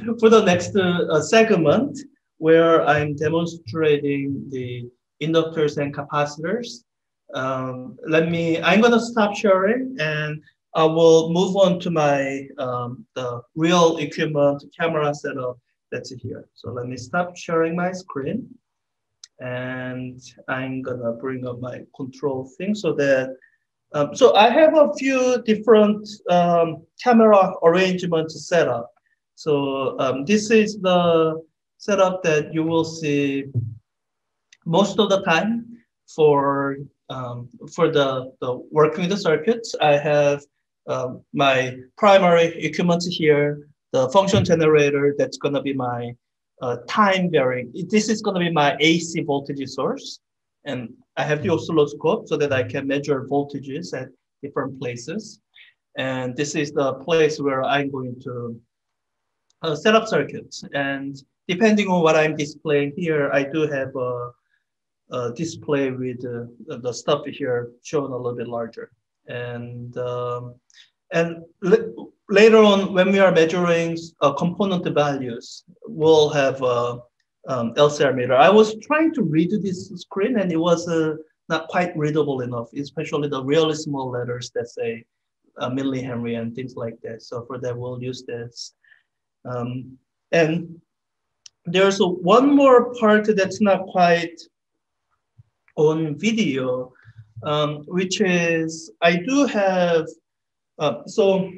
for the next uh, segment, where I'm demonstrating the inductors and capacitors, um, let me, I'm gonna stop sharing and I will move on to my um, the real equipment camera setup that's here. So let me stop sharing my screen and I'm gonna bring up my control thing so that um, so I have a few different um, camera arrangements set up. So um, this is the setup that you will see most of the time for um, for the, the working with the circuits. I have um, my primary equipment here, the function generator, that's gonna be my uh, time varying. This is gonna be my AC voltage source. And I have the oscilloscope so that I can measure voltages at different places. And this is the place where I'm going to uh, set up circuits. And depending on what I'm displaying here, I do have a, a display with uh, the stuff here shown a little bit larger. And um, and later on, when we are measuring uh, component values, we'll have a um, LCR meter. I was trying to read this screen and it was uh, not quite readable enough, especially the really small letters that say uh, millihenry and things like that. So for that, we'll use this. Um, and there's one more part that's not quite on video, um, which is I do have uh, so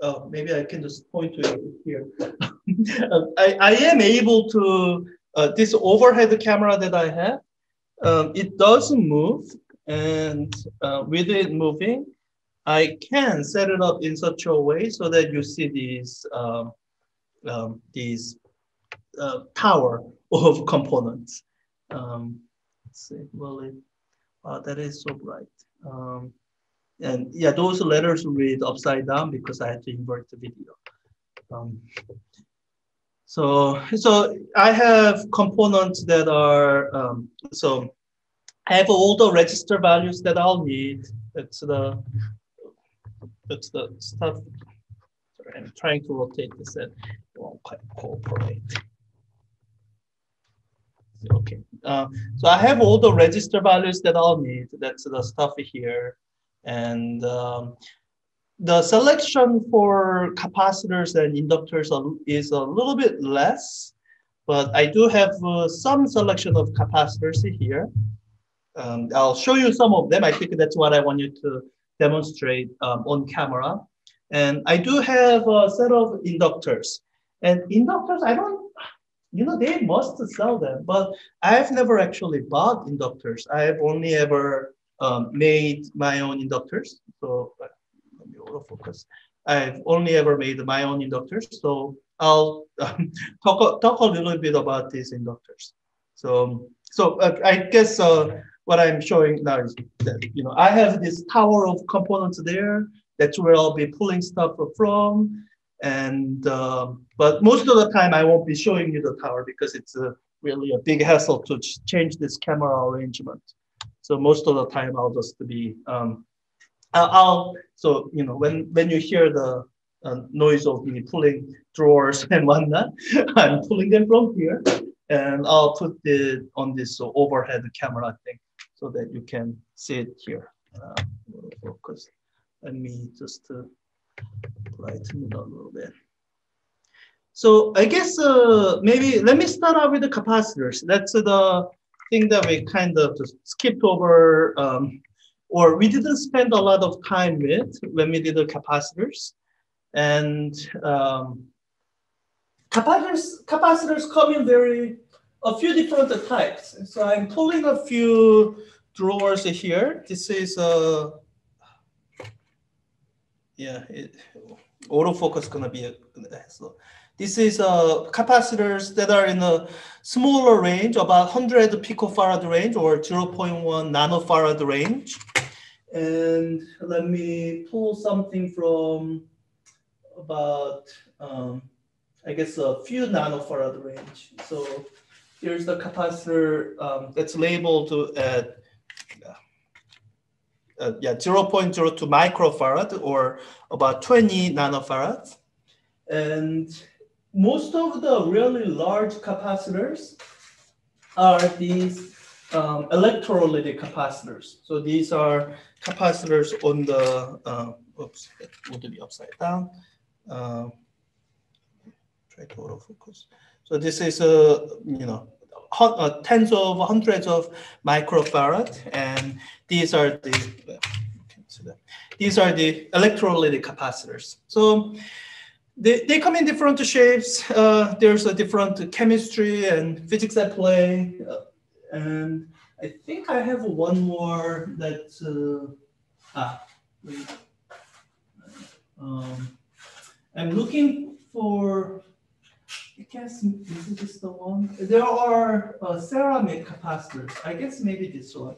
uh, maybe I can just point to it here. uh, I, I am able to, uh, this overhead camera that I have, um, it doesn't move and uh, with it moving, I can set it up in such a way so that you see these, um, um, these uh, tower of components. Um, let's see, well, it, wow, that is so bright. Um, and yeah, those letters read upside down because I had to invert the video. Um, so, so I have components that are, um, so I have all the resistor values that I'll need. That's the, that's the stuff. I'm trying to rotate this and it won't quite cooperate. Okay, uh, so I have all the resistor values that I'll need. That's the stuff here. And um, the selection for capacitors and inductors is a little bit less, but I do have uh, some selection of capacitors here. Um, I'll show you some of them. I think that's what I want you to demonstrate um, on camera. And I do have a set of inductors. And inductors, I don't, you know, they must sell them, but I've never actually bought inductors. I've only ever um, made my own inductors. So let me autofocus. I've only ever made my own inductors. So I'll um, talk, talk a little bit about these inductors. So, so uh, I guess uh, what I'm showing now is that, you know, I have this tower of components there. That's where I'll be pulling stuff from. And, um, but most of the time I won't be showing you the tower because it's a, really a big hassle to change this camera arrangement. So most of the time I'll just be, um, I'll, so, you know, when, when you hear the uh, noise of me pulling drawers and whatnot, I'm pulling them from here and I'll put it on this uh, overhead camera thing so that you can see it here. Uh, focus. Let me just uh, brighten it a little bit. So I guess uh, maybe let me start out with the capacitors. That's the thing that we kind of just skipped over um, or we didn't spend a lot of time with when we did the capacitors. And um, capacitors, capacitors come in very, a few different types. So I'm pulling a few drawers here. This is a, yeah, it, autofocus gonna be a, so this is uh, capacitors that are in a smaller range, about 100 picofarad range or 0.1 nanofarad range. And let me pull something from about, um, I guess, a few nanofarad range. So here's the capacitor um, that's labeled to at uh, yeah, 0.02 microfarad or about 20 nanofarads. And most of the really large capacitors are these um, electrolytic capacitors. So these are capacitors on the, uh, oops, it would be upside down. Uh, try to autofocus. So this is a, you know, uh, tens of hundreds of microfarad, and these are the, these are the electrolytic capacitors. So they, they come in different shapes. Uh, there's a different chemistry and physics at play. Uh, and I think I have one more that, uh, ah, um, I'm looking for, I guess, is this the one? There are uh, ceramic capacitors. I guess maybe this one.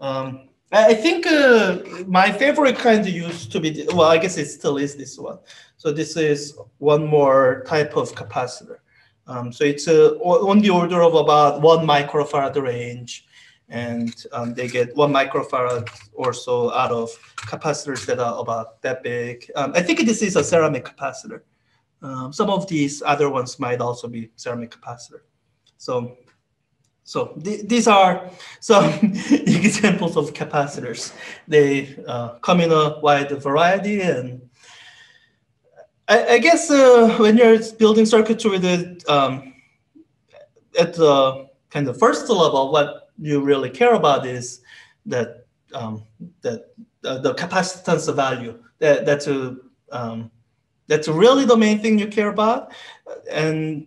Um, I think uh, my favorite kind used to be, well, I guess it still is this one. So this is one more type of capacitor. Um, so it's uh, on the order of about one microfarad range, and um, they get one microfarad or so out of capacitors that are about that big. Um, I think this is a ceramic capacitor. Um, some of these other ones might also be ceramic capacitor. So, so th these are some examples of capacitors. They uh, come in a wide variety and I, I guess uh, when you're building circuitry that um, at the kind of first level, what you really care about is that um, that uh, the capacitance value. That that's a um, that's really the main thing you care about. And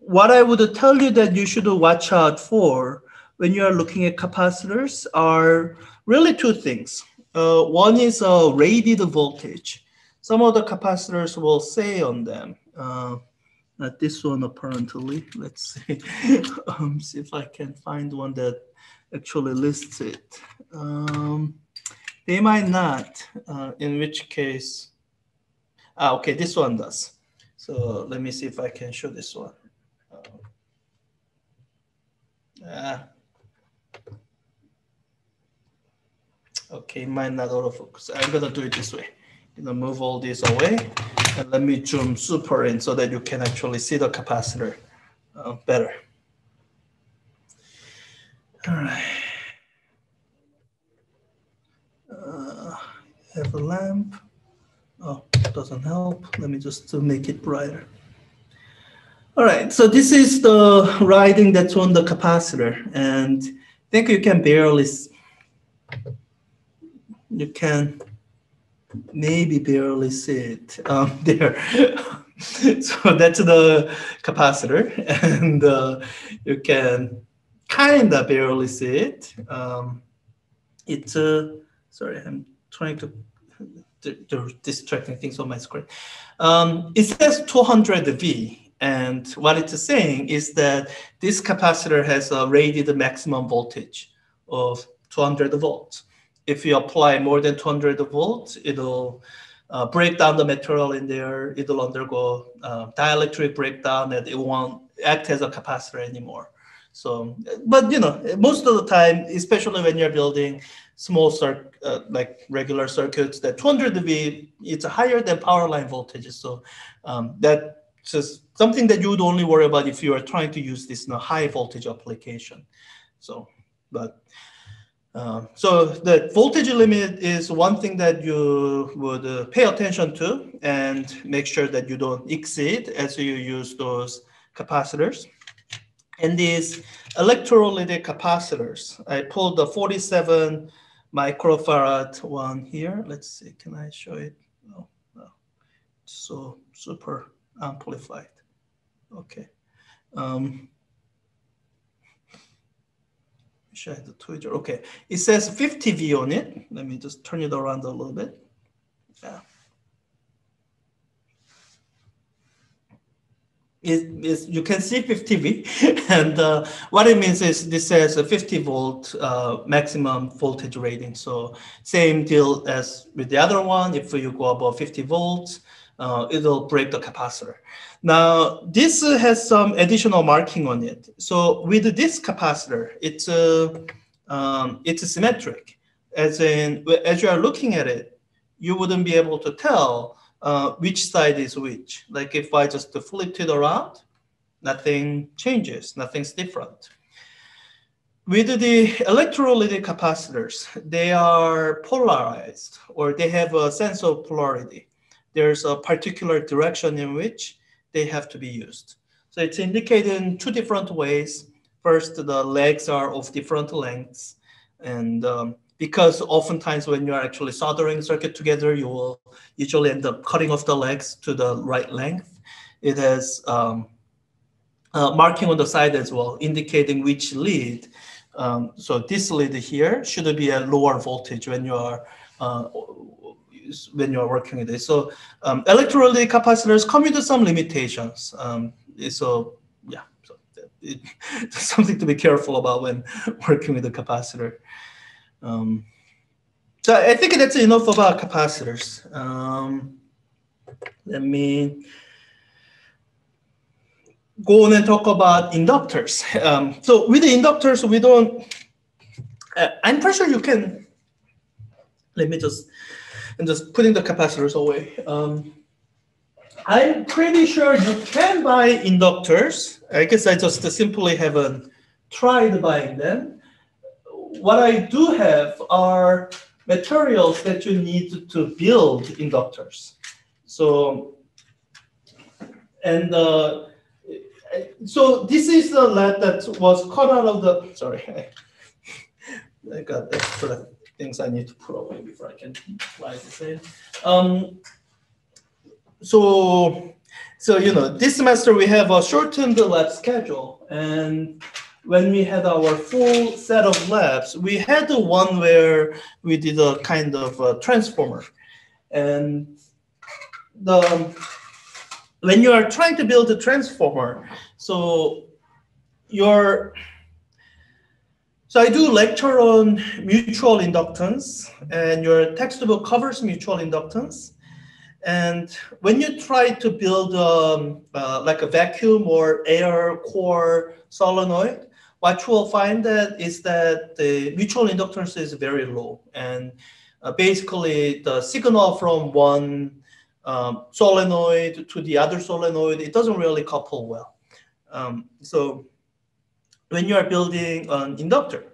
what I would tell you that you should watch out for when you are looking at capacitors are really two things. Uh, one is a rated voltage. Some of the capacitors will say on them, uh, not this one apparently. Let's see, um, see if I can find one that actually lists it. Um, they might not, uh, in which case, ah, okay, this one does. So let me see if I can show this one. Uh, okay, might not autofocus. I'm gonna do it this way know, move all this away and let me zoom super in so that you can actually see the capacitor uh, better. All right. Uh, have a lamp. Oh, doesn't help. Let me just make it brighter. All right, so this is the writing that's on the capacitor, and I think you can barely, you can maybe barely see it um, there. so that's the capacitor, and uh, you can kind of barely see it. Um, it's uh, sorry, I'm trying to the distracting things on my screen. Um, it says 200V. And what it's saying is that this capacitor has a rated maximum voltage of 200 volts if you apply more than 200 volts, it'll uh, break down the material in there. It'll undergo uh, dielectric breakdown and it won't act as a capacitor anymore. So, but you know, most of the time, especially when you're building small circ, uh, like regular circuits, that 200 V, it's higher than power line voltages. So um, that's just something that you would only worry about if you are trying to use this in a high voltage application. So, but uh, so the voltage limit is one thing that you would uh, pay attention to and make sure that you don't exceed as you use those capacitors. And these electrolytic capacitors, I pulled the 47 microfarad one here. Let's see, can I show it? Oh, no. so super amplified. Okay. Um, Show the Twitter. Okay, it says 50V on it. Let me just turn it around a little bit. Yeah. It is, you can see 50V, and uh, what it means is this says a 50 volt uh, maximum voltage rating. So same deal as with the other one. If you go above 50 volts, uh, it'll break the capacitor. Now, this has some additional marking on it. So with this capacitor, it's, uh, um, it's symmetric. As in, as you are looking at it, you wouldn't be able to tell uh, which side is which. Like if I just flip it around, nothing changes, nothing's different. With the electrolytic capacitors, they are polarized or they have a sense of polarity. There's a particular direction in which they have to be used. So it's indicated in two different ways. First, the legs are of different lengths. And um, because oftentimes when you're actually soldering circuit together, you will usually end up cutting off the legs to the right length. It has um, uh, marking on the side as well, indicating which lead. Um, so this lead here should be a lower voltage when you are uh, when you are working with it. So um, electrolytic capacitors come with some limitations. Um, so yeah, so it, something to be careful about when working with a capacitor. Um, so I think that's enough about capacitors. Um, let me go on and talk about inductors. Um, so with the inductors, we don't, uh, I'm pretty sure you can, let me just, and just putting the capacitors away. Um, I'm pretty sure you can buy inductors. I guess I just simply haven't tried buying them. What I do have are materials that you need to build inductors. So, and uh, so this is the lead that was cut out of the, sorry, I, got extra things I need to put away before I can slide this in. Um, so, so you know, this semester we have a shortened lab schedule, and when we had our full set of labs, we had the one where we did a kind of a transformer, and the when you are trying to build a transformer, so your so I do lecture on mutual inductance, and your textbook covers mutual inductance. And when you try to build um, uh, like a vacuum or air core solenoid, what you will find that is that the mutual inductance is very low. And uh, basically the signal from one um, solenoid to the other solenoid, it doesn't really couple well. Um, so when you are building an inductor,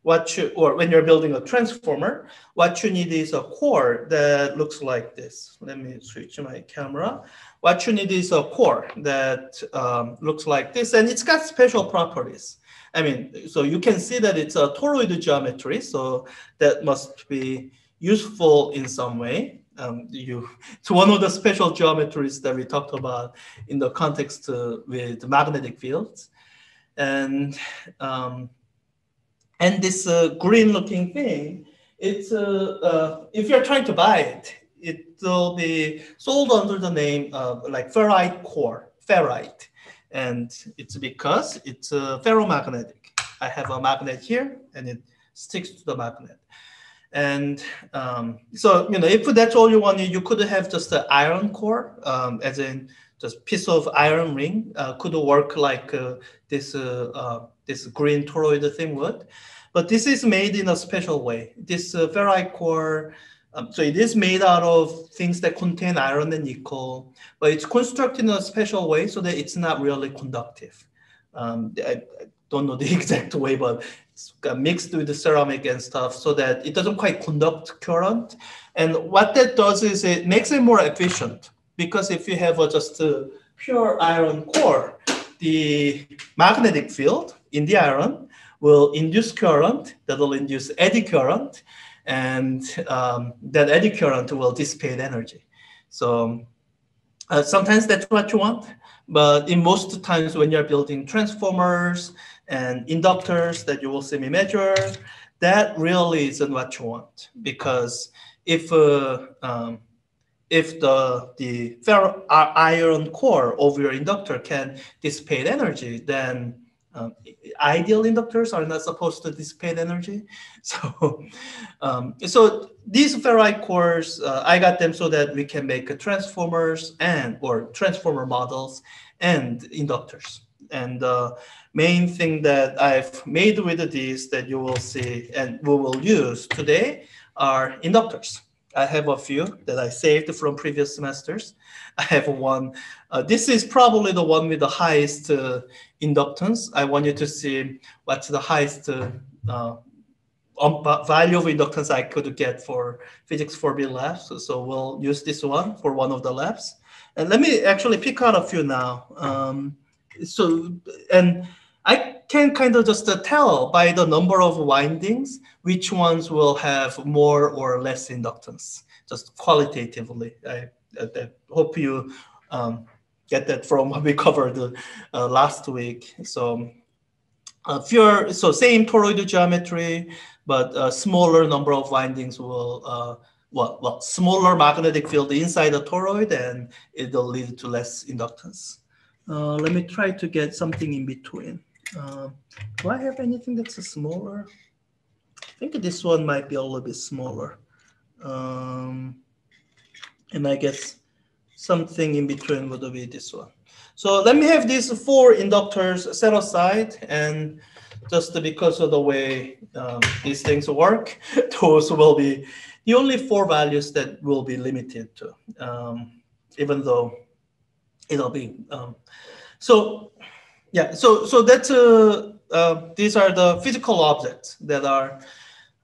what you, or when you're building a transformer, what you need is a core that looks like this. Let me switch my camera. What you need is a core that um, looks like this, and it's got special properties. I mean, so you can see that it's a toroid geometry, so that must be useful in some way. Um, you, it's one of the special geometries that we talked about in the context uh, with magnetic fields. And um, and this uh, green looking thing, it's uh, uh, if you're trying to buy it, it will be sold under the name of like ferrite core, ferrite. And it's because it's uh, ferromagnetic. I have a magnet here and it sticks to the magnet. And um, so, you know, if that's all you want, you could have just an iron core, um, as in just piece of iron ring, uh, could work like uh, this uh, uh this green toroid thing would. But this is made in a special way. This uh, ferrite core, um, so it is made out of things that contain iron and nickel, but it's constructed in a special way so that it's not really conductive. Um, I, I, don't know the exact way, but it's mixed with the ceramic and stuff so that it doesn't quite conduct current. And what that does is it makes it more efficient because if you have a, just a pure iron core, the magnetic field in the iron will induce current that will induce eddy current and um, that eddy current will dissipate energy. So uh, sometimes that's what you want, but in most times when you're building transformers and inductors that you will see me measure, that really isn't what you want because if uh, um, if the, the ferro uh, iron core of your inductor can dissipate energy, then um, ideal inductors are not supposed to dissipate energy. So, um, so these ferrite cores, uh, I got them so that we can make transformers and or transformer models and inductors. And the uh, main thing that I've made with these that you will see and we will use today are inductors. I have a few that I saved from previous semesters. I have one. Uh, this is probably the one with the highest uh, inductance. I want you to see what's the highest uh, uh um, value of inductance I could get for physics 4B labs. So, we'll use this one for one of the labs. And let me actually pick out a few now. Um, so, and I can kind of just uh, tell by the number of windings which ones will have more or less inductance, just qualitatively. I, I hope you um, get that from what we covered uh, last week. So, uh, fewer, so same toroid geometry, but a smaller number of windings will uh, well, well, smaller magnetic field inside the toroid and it'll lead to less inductance. Uh, let me try to get something in between. Uh, do I have anything that's smaller? I think this one might be a little bit smaller. Um, and I guess something in between would be this one. So let me have these four inductors set aside and just because of the way um, these things work, those will be the only four values that will be limited to, um, even though it'll be. Um, so yeah, so so that's uh, uh, these are the physical objects that are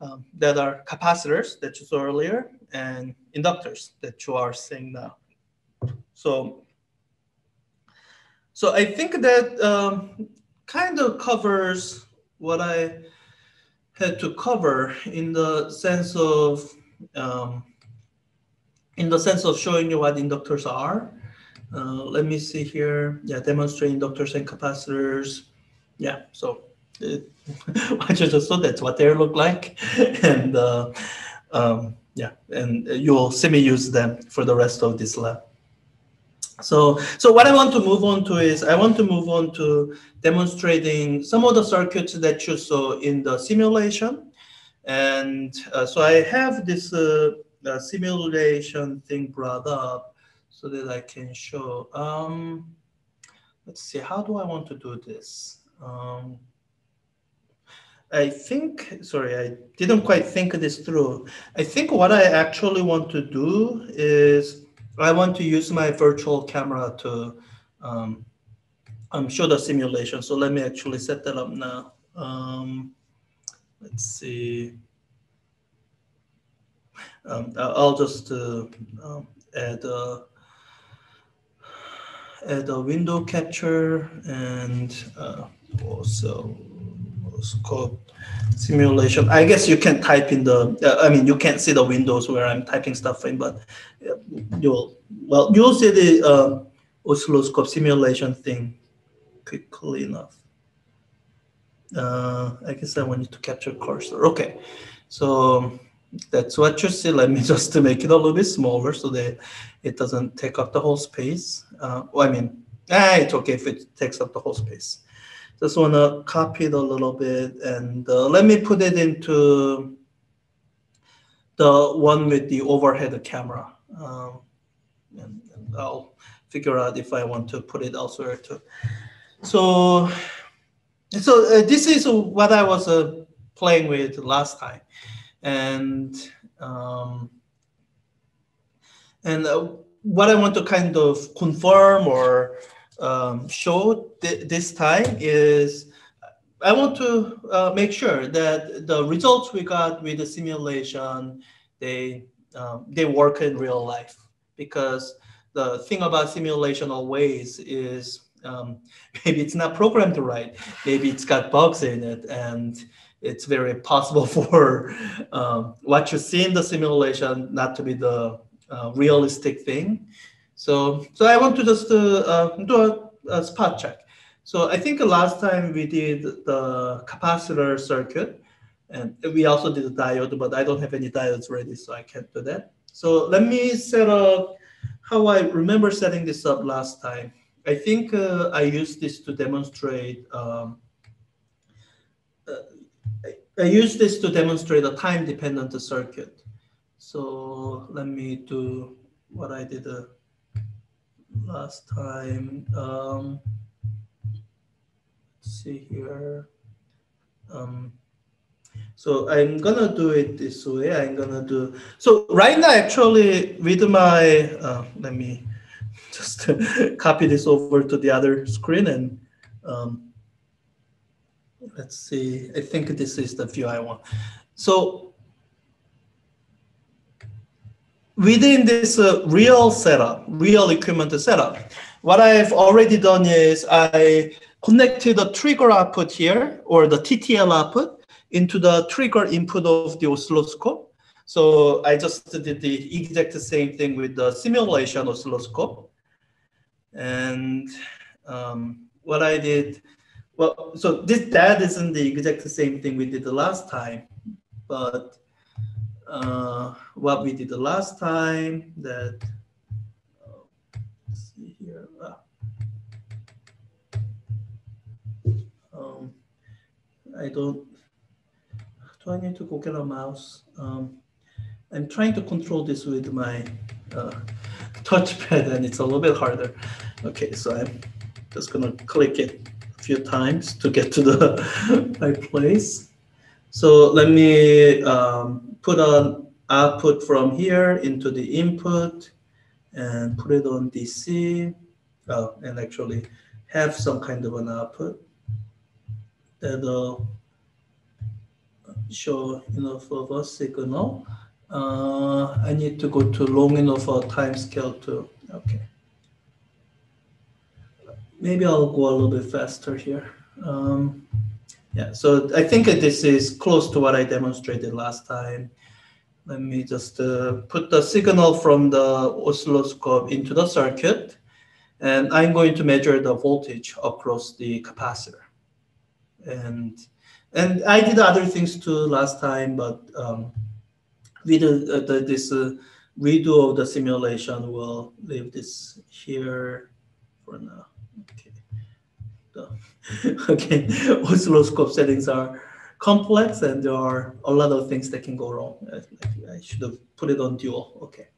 um, that are capacitors that you saw earlier and inductors that you are seeing now. So so I think that um, kind of covers what I had to cover in the sense of um, in the sense of showing you what inductors are. Uh, let me see here. Yeah, demonstrating inductors and capacitors. Yeah, so it, you just saw, that's what they look like. and uh, um, yeah, and you'll see me use them for the rest of this lab. So, so what I want to move on to is I want to move on to demonstrating some of the circuits that you saw in the simulation. And uh, so I have this uh, uh, simulation thing brought up so that I can show. Um, let's see, how do I want to do this? Um, I think, sorry, I didn't quite think this through. I think what I actually want to do is I want to use my virtual camera to um, um, show the simulation. So let me actually set that up now. Um, let's see. Um, I'll just uh, um, add a, add a window capture and uh, also code simulation. I guess you can type in the, uh, I mean, you can't see the windows where I'm typing stuff in, but you'll, well, you'll see the uh, oscilloscope simulation thing quickly enough. Uh, I guess I wanted to capture cursor. Okay, so that's what you see. Let me just make it a little bit smaller so that it doesn't take up the whole space. Uh, well, I mean, ah, it's okay if it takes up the whole space. Just want to copy it a little bit and uh, let me put it into the one with the overhead camera. Um, and, and, I'll figure out if I want to put it elsewhere too. So, so uh, this is what I was uh, playing with last time. And um, and uh, what I want to kind of confirm or um, show th this time is I want to uh, make sure that the results we got with the simulation, they, um, they work in real life. Because the thing about simulation always is um, maybe it's not programmed right. Maybe it's got bugs in it and it's very possible for um, what you see in the simulation not to be the uh, realistic thing. So, so I want to just uh, uh, do a, a, spot check. So I think last time we did the capacitor circuit, and we also did the diode, but I don't have any diodes ready, so I can't do that. So let me set up how I remember setting this up last time. I think uh, I used this to demonstrate. Um, uh, I, I used this to demonstrate a time-dependent circuit. So let me do what I did. Uh, last time. Um, let's see here. Um, So I'm gonna do it this way. I'm gonna do, so right now actually with my, uh, let me just copy this over to the other screen and um, let's see, I think this is the view I want. So within this uh, real setup, real equipment setup, what I've already done is I connected the trigger output here or the TTL output into the trigger input of the oscilloscope. So I just did the exact same thing with the simulation oscilloscope. And um, what I did, well, so this that isn't the exact same thing we did the last time, but uh, what we did the last time that uh, see here. Uh, um, I don't. Do I need to go get a mouse? Um, I'm trying to control this with my uh, touchpad, and it's a little bit harder. Okay, so I'm just gonna click it a few times to get to the right place. So let me um, put an output from here into the input and put it on DC oh, and actually have some kind of an output that'll show enough of a signal. Uh, I need to go to long enough a time scale to, okay. Maybe I'll go a little bit faster here. Um, yeah, so I think this is close to what I demonstrated last time. Let me just uh, put the signal from the oscilloscope into the circuit. And I'm going to measure the voltage across the capacitor. And, and I did other things too last time, but um, with uh, the, this uh, redo of the simulation, we'll leave this here for now. Okay. okay, oscilloscope settings are complex and there are a lot of things that can go wrong. I should have put it on dual. Okay.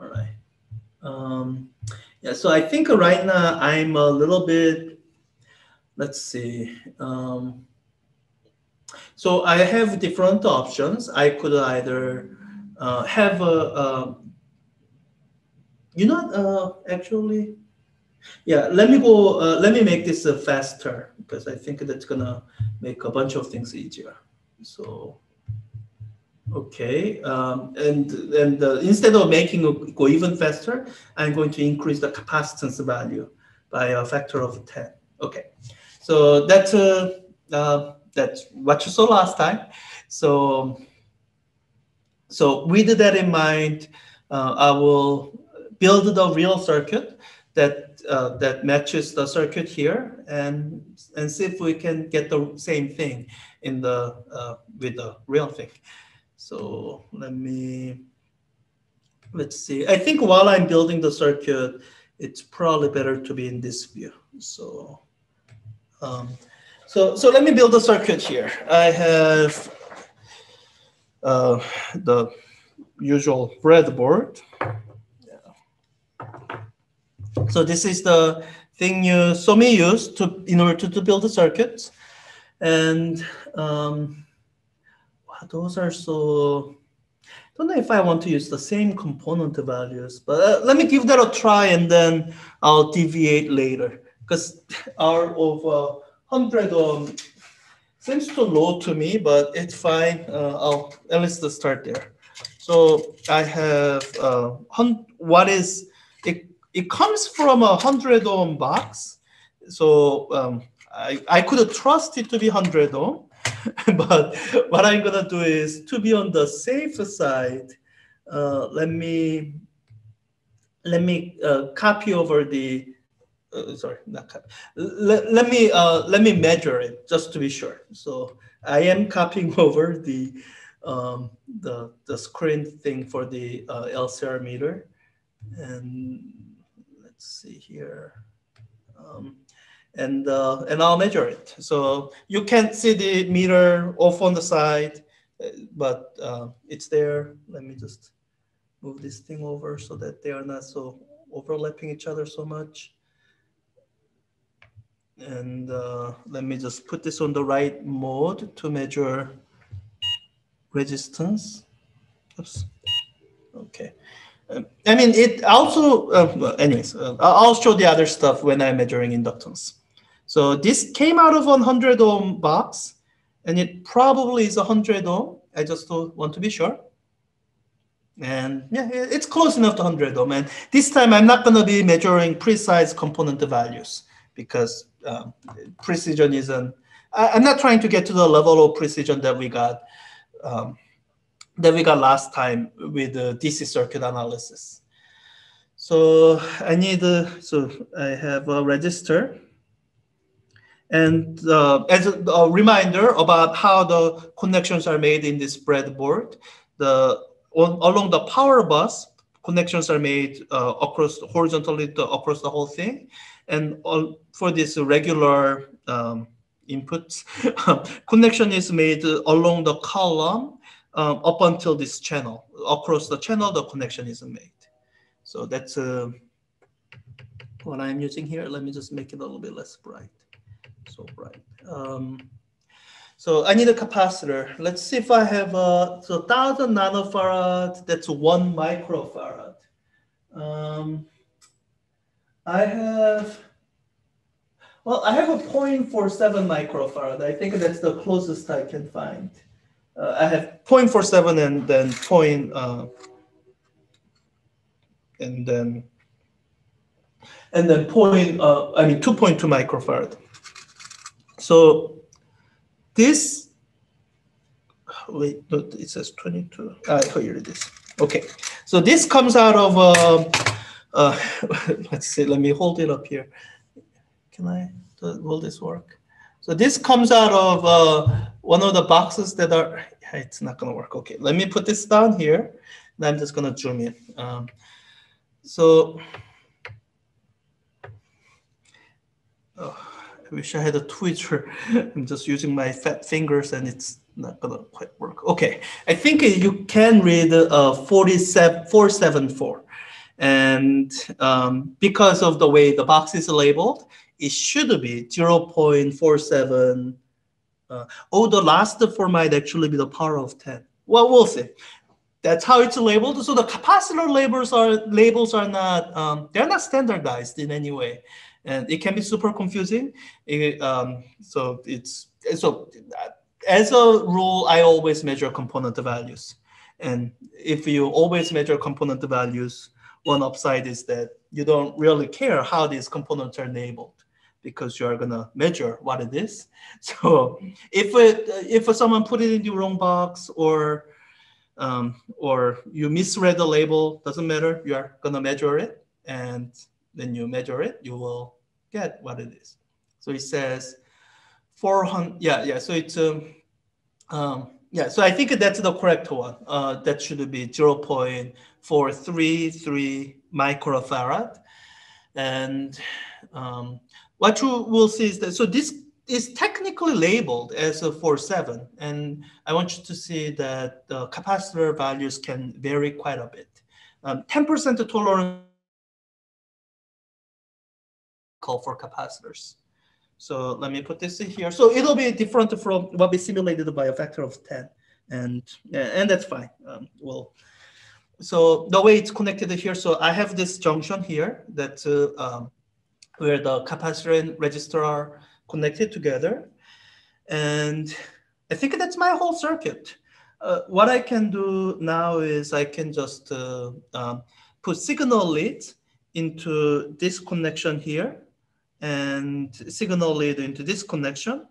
All right. Um, yeah, so I think right now I'm a little bit, let's see. Um, so I have different options. I could either uh, have a, a you know, uh, actually, yeah, let me go, uh, let me make this uh, faster because I think that's gonna make a bunch of things easier. So, okay, um, and, and uh, instead of making it go even faster, I'm going to increase the capacitance value by a factor of 10. Okay, so that's, uh, uh, that's what you saw last time. So, so with that in mind, uh, I will build the real circuit that uh, that matches the circuit here and and see if we can get the same thing in the uh, with the real thing. So let me let's see. I think while I'm building the circuit, it's probably better to be in this view. So um, so so let me build a circuit here. I have uh, the usual breadboard. So this is the thing you saw me use to in order to, to build the circuits. And um, wow, those are so, don't know if I want to use the same component values, but uh, let me give that a try and then I'll deviate later because our over 100 um, seems too low to me, but it's fine. Uh, I'll at least start there. So I have uh, what is it comes from a 100 ohm box. So um, I, I could trust it to be 100 ohm. but what I'm to do is to be on the safe side, uh, let me let me uh, copy over the uh, sorry not copy. Let, let me uh, let me measure it just to be sure so i am copying over the um, the the screen thing for the uh, lcr meter and see here. Um, and, uh, and I'll measure it. So you can't see the meter off on the side, uh, but uh, it's there. Let me just move this thing over so that they are not so overlapping each other so much. And uh, let me just put this on the right mode to measure resistance. Oops. Okay. I mean, it also, uh, anyways, uh, I'll show the other stuff when I'm measuring inductance. So this came out of 100 ohm box, and it probably is 100 ohm. I just want to be sure. And yeah, it's close enough to 100 ohm. And this time I'm not going to be measuring precise component values because um, precision isn't, I, am not trying to get to the level of precision that we got um, that we got last time with the DC circuit analysis. So I need, uh, so I have a resistor. And uh, as a, reminder about how the connections are made in this breadboard, the on, along the power bus, connections are made uh, across horizontally to, across the whole thing. And all, for this regular um, inputs, connection is made along the column um, up until this channel. Across the channel, the connection isn't made. So that's uh, what I'm using here. Let me just make it a little bit less bright. So bright. Um, so I need a capacitor. Let's see if I have a so thousand nanofarad. That's one microfarad. Um, I have well, I have a 0.47 microfarad. I think that's the closest I can find uh, I have 0.47 and then point, uh, and then and then point, uh, I mean 2.2 microfarad. So this, wait, no, it says 22. I Ah, here it is. Okay, so this comes out of, uh, uh, let's see, let me hold it up here. Can I, will this work? So this comes out of uh, one of the boxes that are, it's not gonna work. Okay, let me put this down here. And I'm just gonna zoom in. Um, so, oh, I wish I had a tweeter. I'm just using my fat fingers and it's not gonna quite work. Okay, I think you can read uh, 47, 474. And um, because of the way the box is labeled, it should be 0.47. Uh, oh, the last four might actually be the power of 10. Well, we'll see. That's how it's labeled. So the capacitor labels are labels are not um, they're not standardized in any way, and it can be super confusing. It, um, so it's so as a rule, I always measure component values, and if you always measure component values, one upside is that you don't really care how these components are labeled because you are gonna measure what it is. So if it, if someone put it in the wrong box or um, or you misread the label, doesn't matter. You are gonna measure it, and then you measure it, you will get what it is. So it says 400. Yeah, yeah. So it's um, um yeah. So I think that's the correct one. Uh, that should be 0.433 microfarad, and um, what you will see is that, so this is technically labeled as a 4.7, and I want you to see that the capacitor values can vary quite a bit. 10% um, tolerance call for capacitors. So let me put this in here. So it'll be different from what we simulated by a factor of 10. And, and that's fine. Um, well, so the way it's connected here, so I have this junction here that uh, um, where the capacitor and resistor are connected together. And I think that's my whole circuit. Uh, what I can do now is I can just uh, um, put signal leads into this connection here and signal lead into this connection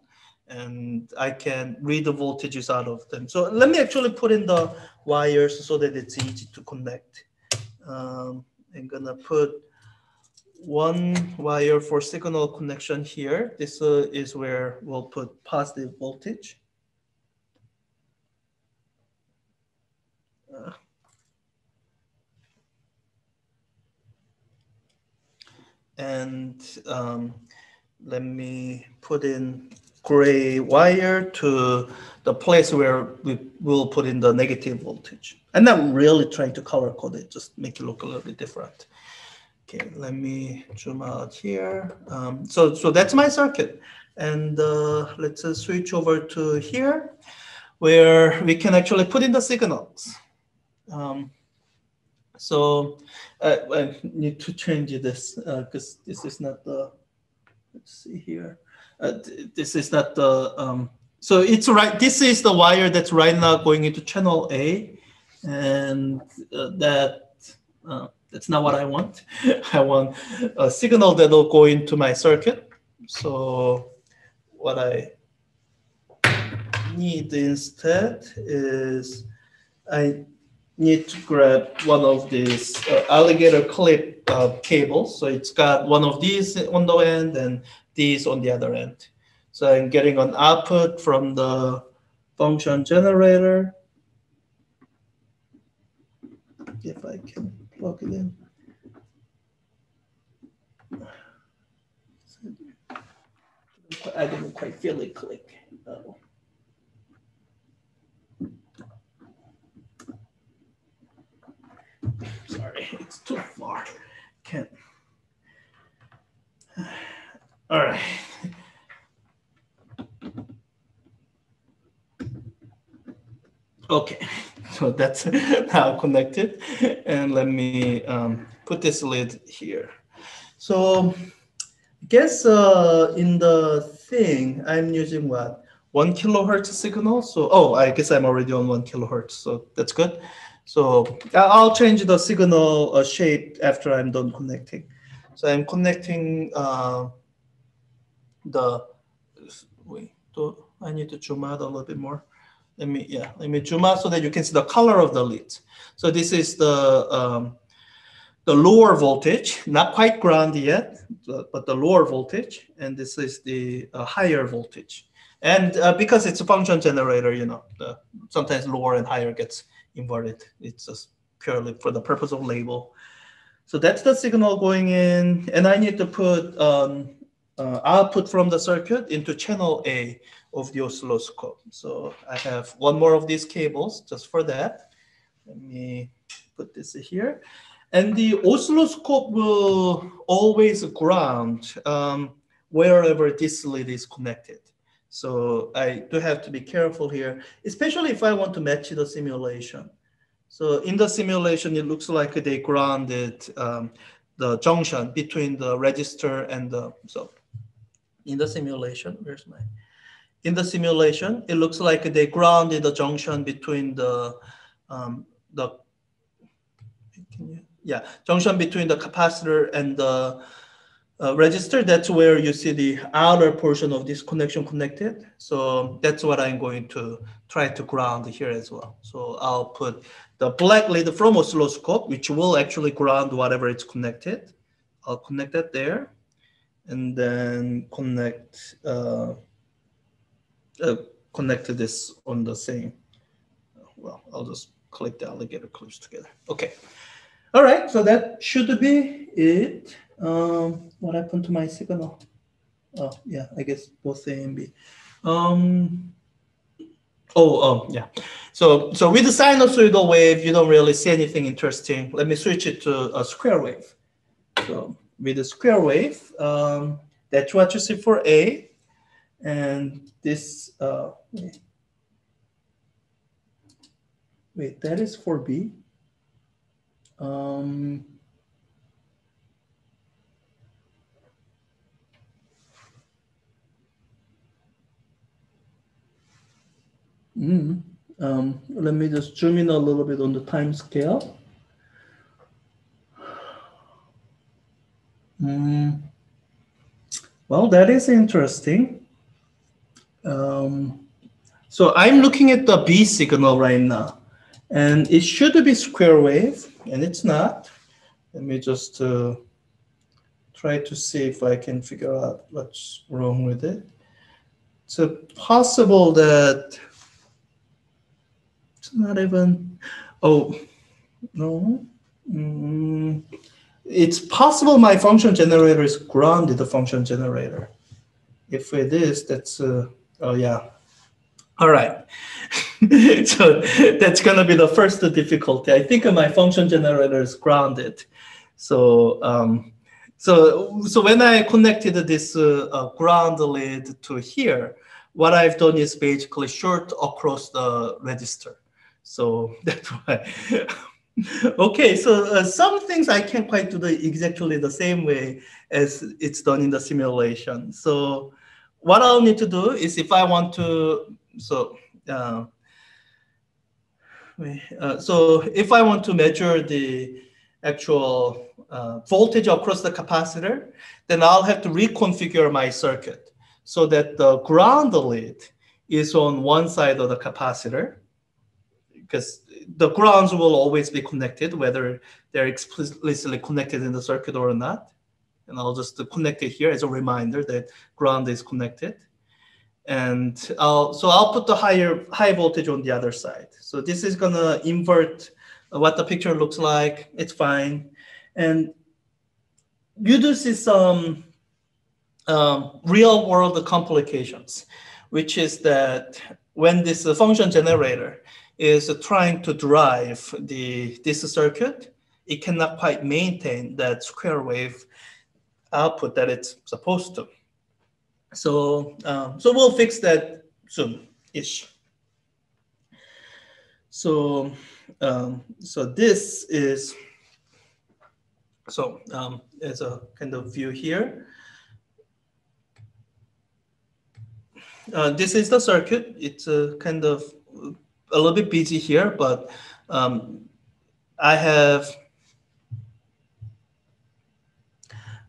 and I can read the voltages out of them. So let me actually put in the wires so that it's easy to connect. Um, I'm gonna put one wire for signal connection here. This uh, is where we'll put positive voltage. Uh, and um, let me put in gray wire to the place where we will put in the negative voltage. And I'm not really trying to color code it, just make it look a little bit different Okay, let me zoom out here. Um, so, so that's my circuit. And uh, let's uh, switch over to here where we can actually put in the signals. Um, so uh, I need to change this because uh, this is not the, let's see here. Uh, this is not the, um, so it's right, this is the wire that's right now going into channel A and uh, that, that's not what I want. I want a signal that will go into my circuit. So what I need instead is I need to grab one of these uh, alligator clip uh, cables. So it's got one of these on the end and these on the other end. So I'm getting an output from the function generator. If I can in. I didn't quite feel it click. Oh. Sorry, it's too far. Can't. All right. Okay, so that's now connected. And let me um, put this lid here. So I guess uh, in the thing, I'm using what? One kilohertz signal. So, oh, I guess I'm already on one kilohertz. So that's good. So I'll change the signal uh, shape after I'm done connecting. So I'm connecting uh, the, wait, do, I need to zoom out a little bit more let me, yeah, let me zoom out so that you can see the color of the leads. So this is the, um, the lower voltage, not quite ground yet, but the lower voltage. And this is the uh, higher voltage. And uh, because it's a function generator, you know, the, sometimes lower and higher gets inverted. It's just purely for the purpose of label. So that's the signal going in. And I need to put um, uh, output from the circuit into channel A of the oscilloscope. So I have one more of these cables just for that. Let me put this here. And the oscilloscope will always ground um, wherever this lead is connected. So I do have to be careful here, especially if I want to match the simulation. So in the simulation, it looks like they grounded um, the junction between the resistor and the, so in the simulation, where's my, in the simulation, it looks like they grounded the junction between the, um, the yeah, junction between the capacitor and the uh, resistor. That's where you see the outer portion of this connection connected. So that's what I'm going to try to ground here as well. So I'll put the black lead from oscilloscope, which will actually ground whatever it's connected. I'll connect that there and then connect uh, uh, connect this on the same. Well, I'll just click the alligator clips together. Okay. All right, so that should be it. Um, what happened to my signal? Oh, yeah, I guess both A and B. Um, oh, oh, yeah. So, so with the sinusoidal wave, you don't really see anything interesting. Let me switch it to a square wave. So with a square wave, um, that's what you see for A. And this, uh, wait. that is for B. Um, mm, um, let me just zoom in a little bit on the time scale. Mm, well, that is interesting. Um, so I'm looking at the B signal right now, and it should be square wave, and it's not. Let me just uh, try to see if I can figure out what's wrong with it. It's possible that it's not even, oh, no. Mm, it's possible my function generator is grounded the function generator. If it is, that's, uh, oh yeah. All right. so that's gonna be the first difficulty. I think my function generator is grounded. So um, so so when I connected this uh, uh, ground lead to here, what I've done is basically short across the resistor. So that's why. okay, so uh, some things I can't quite do the, exactly the same way as it's done in the simulation. So what I'll need to do is if I want to, so uh, uh, so if I want to measure the actual uh, voltage across the capacitor, then I'll have to reconfigure my circuit so that the ground lead is on one side of the capacitor because the grounds will always be connected, whether they're explicitly connected in the circuit or not. And I'll just connect it here as a reminder that ground is connected. And I'll, so I'll put the higher high voltage on the other side. So this is gonna invert what the picture looks like. It's fine. And you do see some um, real world complications, which is that when this function generator is trying to drive the this circuit, it cannot quite maintain that square wave output that it's supposed to. So, um, so we'll fix that soon-ish. So, um, so this is, so um, as a kind of view here. Uh, this is the circuit. It's a kind of a little bit busy here, but um, I have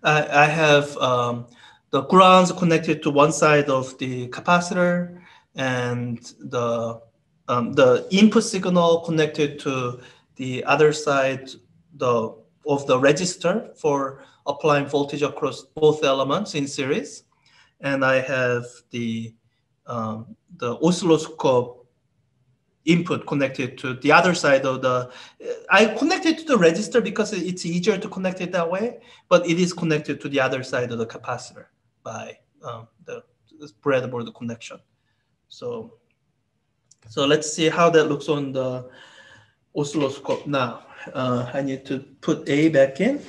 I, I have um, the grounds connected to one side of the capacitor and the um, the input signal connected to the other side the of the resistor for applying voltage across both elements in series. And I have the um, the oscilloscope input connected to the other side of the i connected to the resistor because it's easier to connect it that way but it is connected to the other side of the capacitor by um, the breadboard connection. So so let's see how that looks on the oscilloscope now. Uh, i need to put a back in.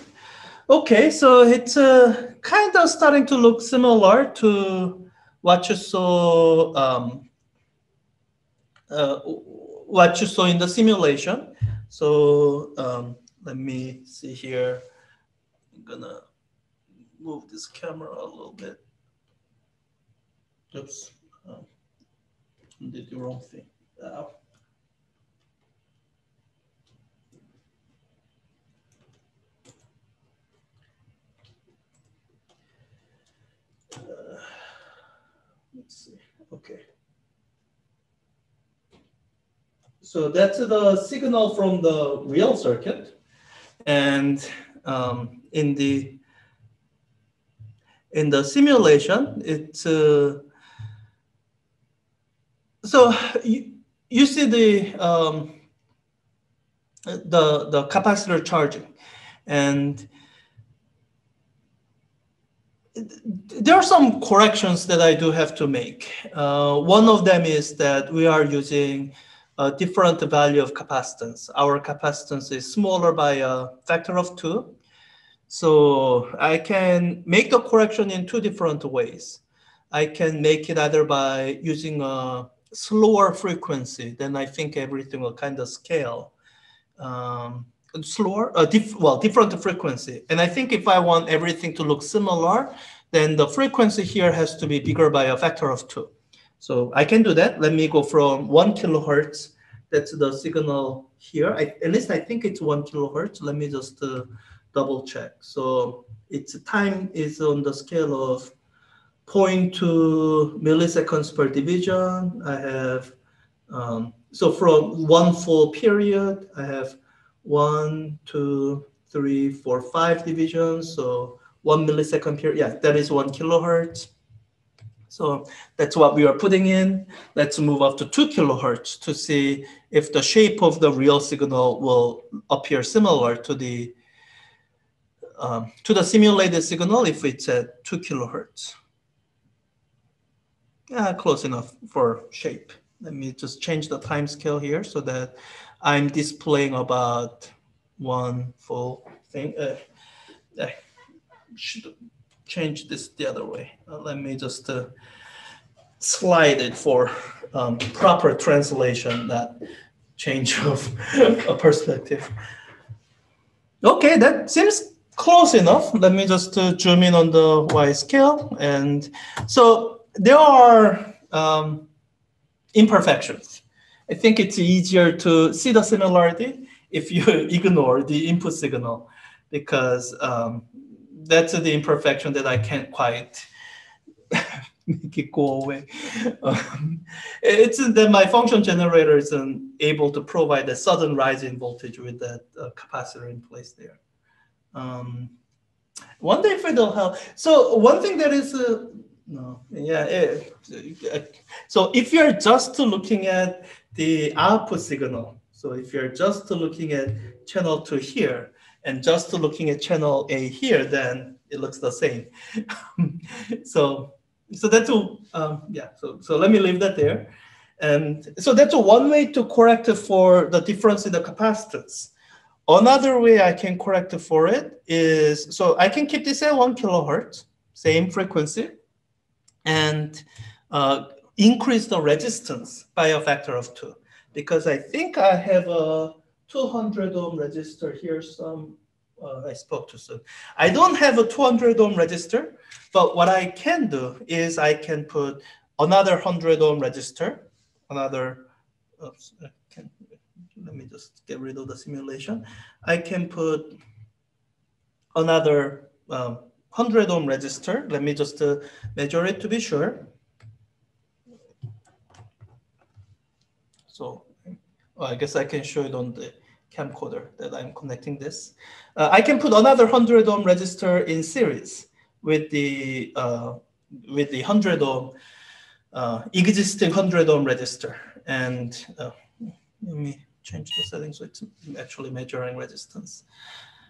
Okay so it's uh, kind of starting to look similar to what you saw um, uh, what you saw in the simulation. So um, let me see here. I'm gonna move this camera a little bit. Oops, um, did the wrong thing. Uh, let's see. Okay. So that's the signal from the real circuit. And um, in the in the simulation, it's uh, so you, you see the um, the the capacitor charging, and there are some corrections that I do have to make. Uh, one of them is that we are using a different value of capacitance. Our capacitance is smaller by a factor of two. So I can make the correction in two different ways. I can make it either by using a slower frequency, then I think everything will kind of scale. Um, slower, uh, well, different frequency. And I think if I want everything to look similar, then the frequency here has to be bigger by a factor of two. So I can do that. Let me go from one kilohertz. That's the signal here. I, at least I think it's one kilohertz. Let me just uh, double check. So its time is on the scale of 0.2 milliseconds per division. I have, um, so from one full period, I have one, two, three, four, five divisions. So one millisecond period, yeah, that is one kilohertz. So that's what we are putting in. Let's move up to two kilohertz to see if the shape of the real signal will appear similar to the um, to the simulated signal if it's at two kilohertz. Yeah, close enough for shape. Let me just change the time scale here so that I'm displaying about one full thing. Uh, I should change this the other way. Uh, let me just uh, slide it for um, proper translation, that change of a perspective. Okay, that seems close enough. Let me just uh, zoom in on the Y scale. And so there are um, imperfections. I think it's easier to see the similarity if you ignore the input signal because um, that's the imperfection that I can't quite make it go away. Um, it's that my function generator isn't able to provide a sudden rise in voltage with that uh, capacitor in place there. Um, wonder if it'll help. So one thing that is, uh, no, yeah. It, uh, so if you're just looking at the output signal, so if you're just looking at channel two here and just looking at channel A here, then it looks the same. so so that's a, um, yeah, so, so let me leave that there. And so that's one way to correct for the difference in the capacitance. Another way I can correct for it is, so I can keep this at one kilohertz, same frequency, and uh, increase the resistance by a factor of two. Because I think I have a 200 ohm resistor here some uh, I spoke too soon. I don't have a 200 ohm resistor, but what I can do is I can put another 100 ohm resistor, another, oops, can, let me just get rid of the simulation. I can put another um, 100 ohm resistor. Let me just uh, measure it to be sure. So well, I guess I can show it on the camcorder that I'm connecting this. Uh, I can put another 100 ohm resistor in series with the uh, with the 100 ohm uh, existing 100 ohm resistor. And uh, let me change the settings so it's actually measuring resistance.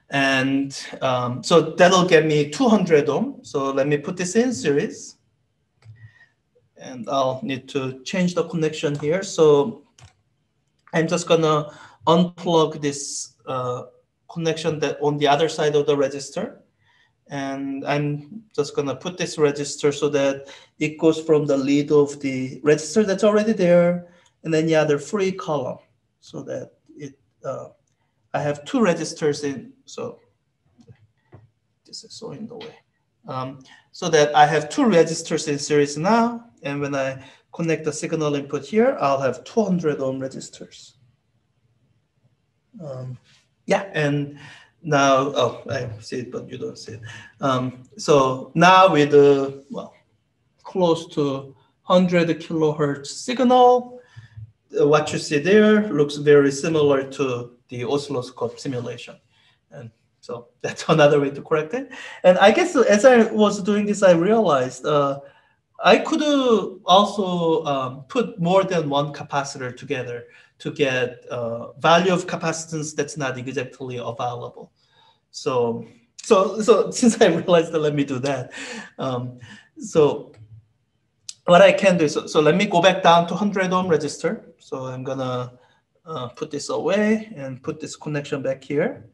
And um, so that'll get me 200 ohm. So let me put this in series. And I'll need to change the connection here. So I'm just gonna unplug this uh, connection that on the other side of the resistor. And I'm just gonna put this resistor so that it goes from the lead of the resistor that's already there, and then the other free column, so that it uh, I have two resistors in. So this is so in the way. Um, so that I have two resistors in series now, and when I connect the signal input here, I'll have 200 ohm resistors. Um, yeah, and now, oh, I see it, but you don't see it. Um, so now with the, well, close to 100 kilohertz signal, uh, what you see there looks very similar to the oscilloscope simulation. And so that's another way to correct it. And I guess as I was doing this, I realized uh, I could also um, put more than one capacitor together to get uh, value of capacitance that's not exactly available. So, so, so since I realized that, let me do that. Um, so what I can do, so, so let me go back down to 100 ohm resistor. So I'm gonna uh, put this away and put this connection back here.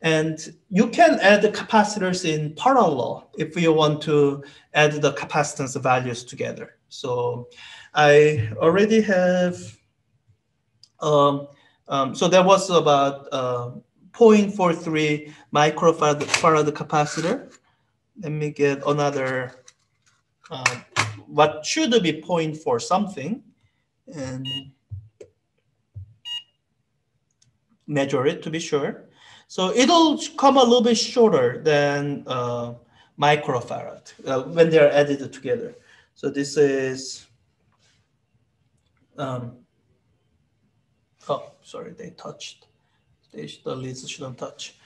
And you can add the capacitors in parallel if you want to add the capacitance values together. So I already have um, um, so that was about uh, 0.43 microfarad farad capacitor. Let me get another, uh, what should be 0.4 something, and measure it to be sure. So it'll come a little bit shorter than uh, microfarad uh, when they're added together. So this is um, Oh, sorry, they touched. They, the leads shouldn't touch.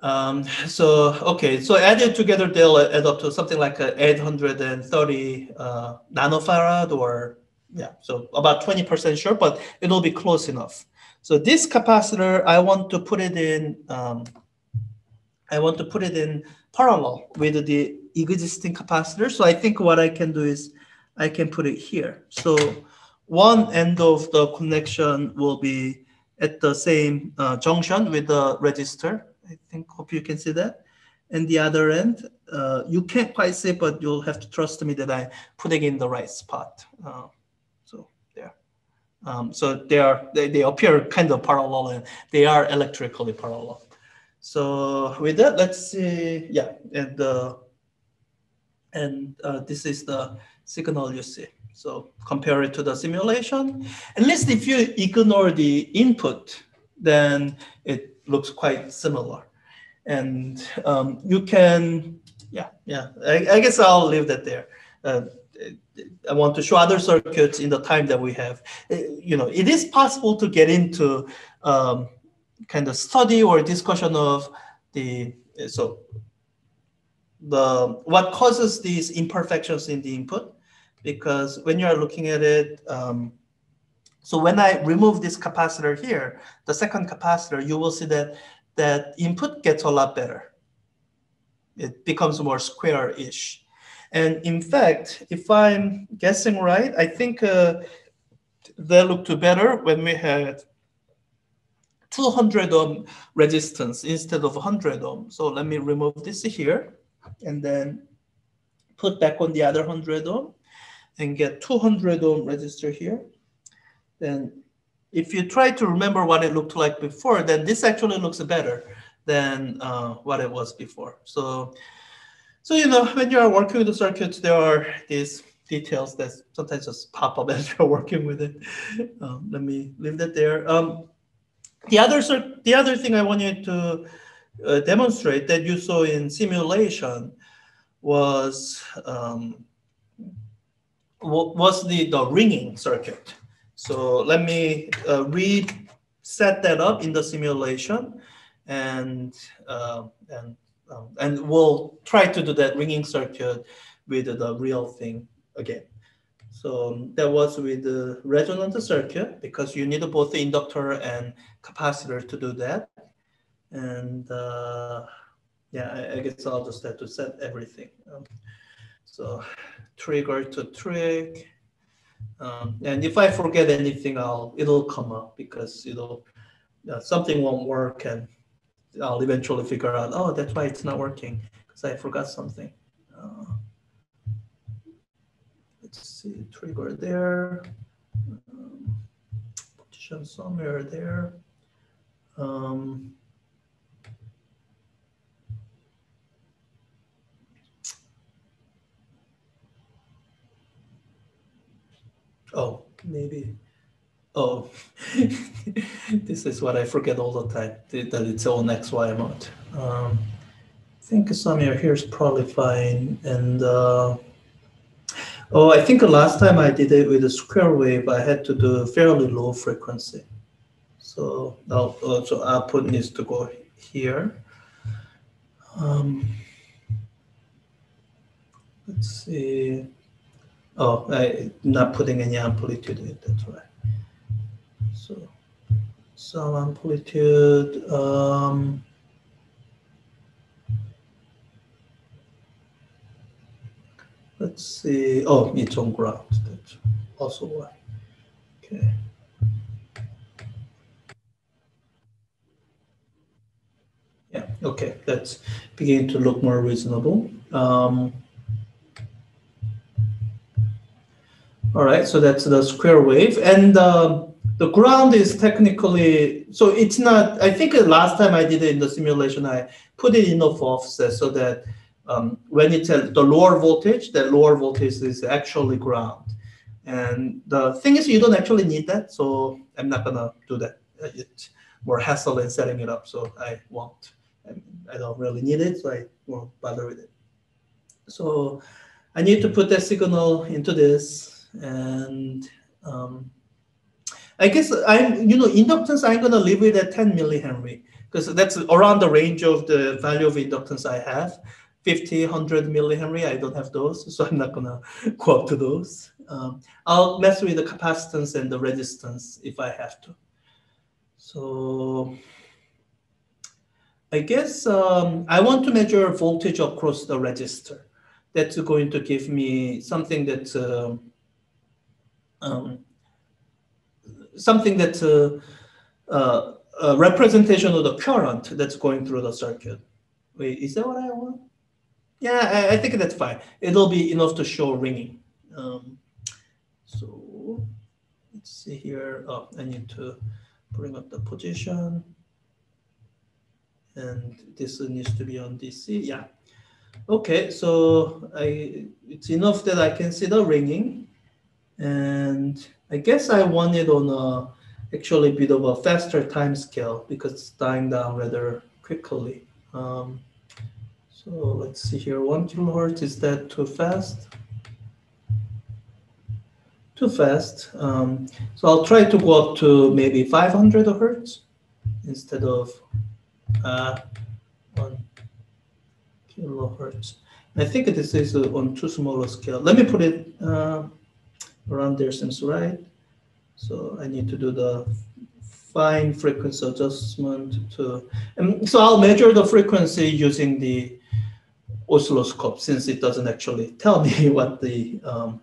Um, so, okay, so added together, they'll add up to something like 830 uh, nanofarad or, yeah, so about 20% sure, but it'll be close enough. So this capacitor, I want to put it in, um, I want to put it in parallel with the existing capacitor. So I think what I can do is I can put it here. So one end of the connection will be at the same uh, junction with the resistor. I think, hope you can see that. and the other end. Uh, you can't quite see, but you'll have to trust me that I'm putting in the right spot. Uh. Um, so they are they, they appear kind of parallel and they are electrically parallel. So with that, let's see. Yeah, and uh, and uh, this is the signal you see. So compare it to the simulation. At least if you ignore the input, then it looks quite similar. And um, you can, yeah, yeah, I, I, guess I'll leave that there. Uh, I want to show other circuits in the time that we have. Uh, you know, it is possible to get into um, kind of study or discussion of the so the what causes these imperfections in the input because when you are looking at it um, so when I remove this capacitor here the second capacitor you will see that that input gets a lot better it becomes more square-ish and in fact if I'm guessing right I think uh, they looked better when we had 200 ohm resistance instead of 100 ohm. So let me remove this here and then put back on the other 100 ohm and get 200 ohm resistor here. Then if you try to remember what it looked like before, then this actually looks better than uh, what it was before. So, so you know, when you are working with the circuits, there are these details that sometimes just pop up as you're working with it. Um, let me leave that there. Um, the other, the other thing I wanted to uh, demonstrate that you saw in simulation was um, was the, the ringing circuit. So let me uh, reset that up in the simulation and uh, and um, and we'll try to do that ringing circuit with the real thing again. So that was with the resonant circuit because you need both the inductor and capacitor to do that. And uh, yeah, I, I, guess I'll just have to set everything. Um, so trigger to trig. Um, and if I forget anything, I'll it'll come up because it'll uh, something won't work and I'll eventually figure out, oh, that's why it's not working because I forgot something. Uh, let's see, trigger there, um, position somewhere there. Um, oh, maybe. Oh, this is what I forget all the time, that it's on XY mode. Um, I think somewhere here is probably fine. And uh, Oh, I think the last time I did it with a square wave, I had to do fairly low frequency. So now, uh, so output needs to go here. Um, let's see. Oh, I'm not putting any amplitude in that's right. So amplitude, um, Let's see. Oh, it's on ground. That's also why. Okay. Yeah, okay, that's beginning to look more reasonable. Um, all right, so that's the square wave. And uh, the ground is technically, so it's not, I think last time I did it in the simulation, I put it in enough offset so that um, when it's at the lower voltage, that lower voltage is actually ground. And the thing is, you don't actually need that, so I'm not gonna do that. It's more hassle in setting it up, so I won't. I don't really need it, so I won't bother with it. So I need to put that signal into this, and um, I guess I'm, you know, inductance, I'm gonna leave it at 10 millihenry because that's around the range of the value of inductance I have. 50, 100 millihenry. I don't have those, so I'm not gonna go up to those. Um, I'll mess with the capacitance and the resistance if I have to. So I guess um, I want to measure voltage across the resistor. That's going to give me something that uh, um, something that uh, uh, a representation of the current that's going through the circuit. Wait, is that what I want? Yeah, I, I think that's fine. It'll be enough to show ringing. Um, so let's see here. Oh, I need to bring up the position. And this needs to be on DC. Yeah. Okay, so I it's enough that I can see the ringing. And I guess I want it on a actually a bit of a faster time scale because it's dying down rather quickly. Um, so let's see here, one kilohertz, is that too fast? Too fast. Um, so I'll try to go up to maybe 500 hertz instead of uh, one kilohertz. I think this is on too small a scale. Let me put it uh, around there seems right. So I need to do the fine frequency adjustment to, and so I'll measure the frequency using the oscilloscope since it doesn't actually tell me what the, um,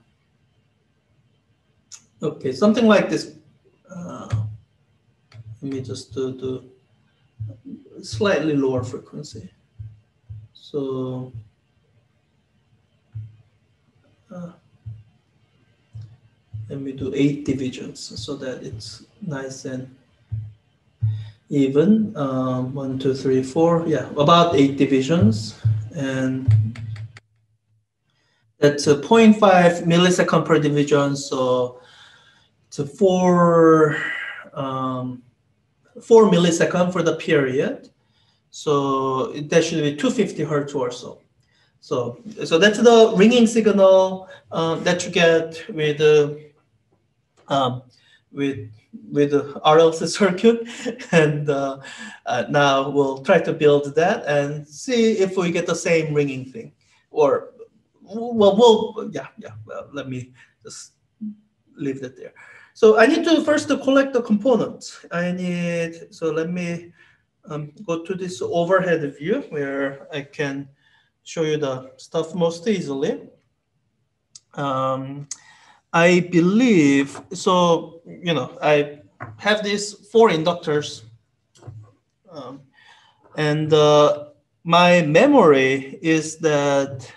okay, something like this. Uh, let me just do, do slightly lower frequency. So, uh, let me do eight divisions so that it's nice and even. Um, one, two, three, four. Yeah, about eight divisions. And that's a 0.5 millisecond per division. So it's a four, um, four millisecond for the period. So that should be 250 hertz or so. So, so that's the ringing signal uh, that you get with the um, with with the RLC circuit, and uh, uh, now we'll try to build that and see if we get the same ringing thing, or well, we'll yeah yeah. Well, let me just leave that there. So I need to first to collect the components. I need so let me um, go to this overhead view where I can show you the stuff most easily. Um, I believe, so, you know, I have these four inductors. Um, and uh, my memory is that,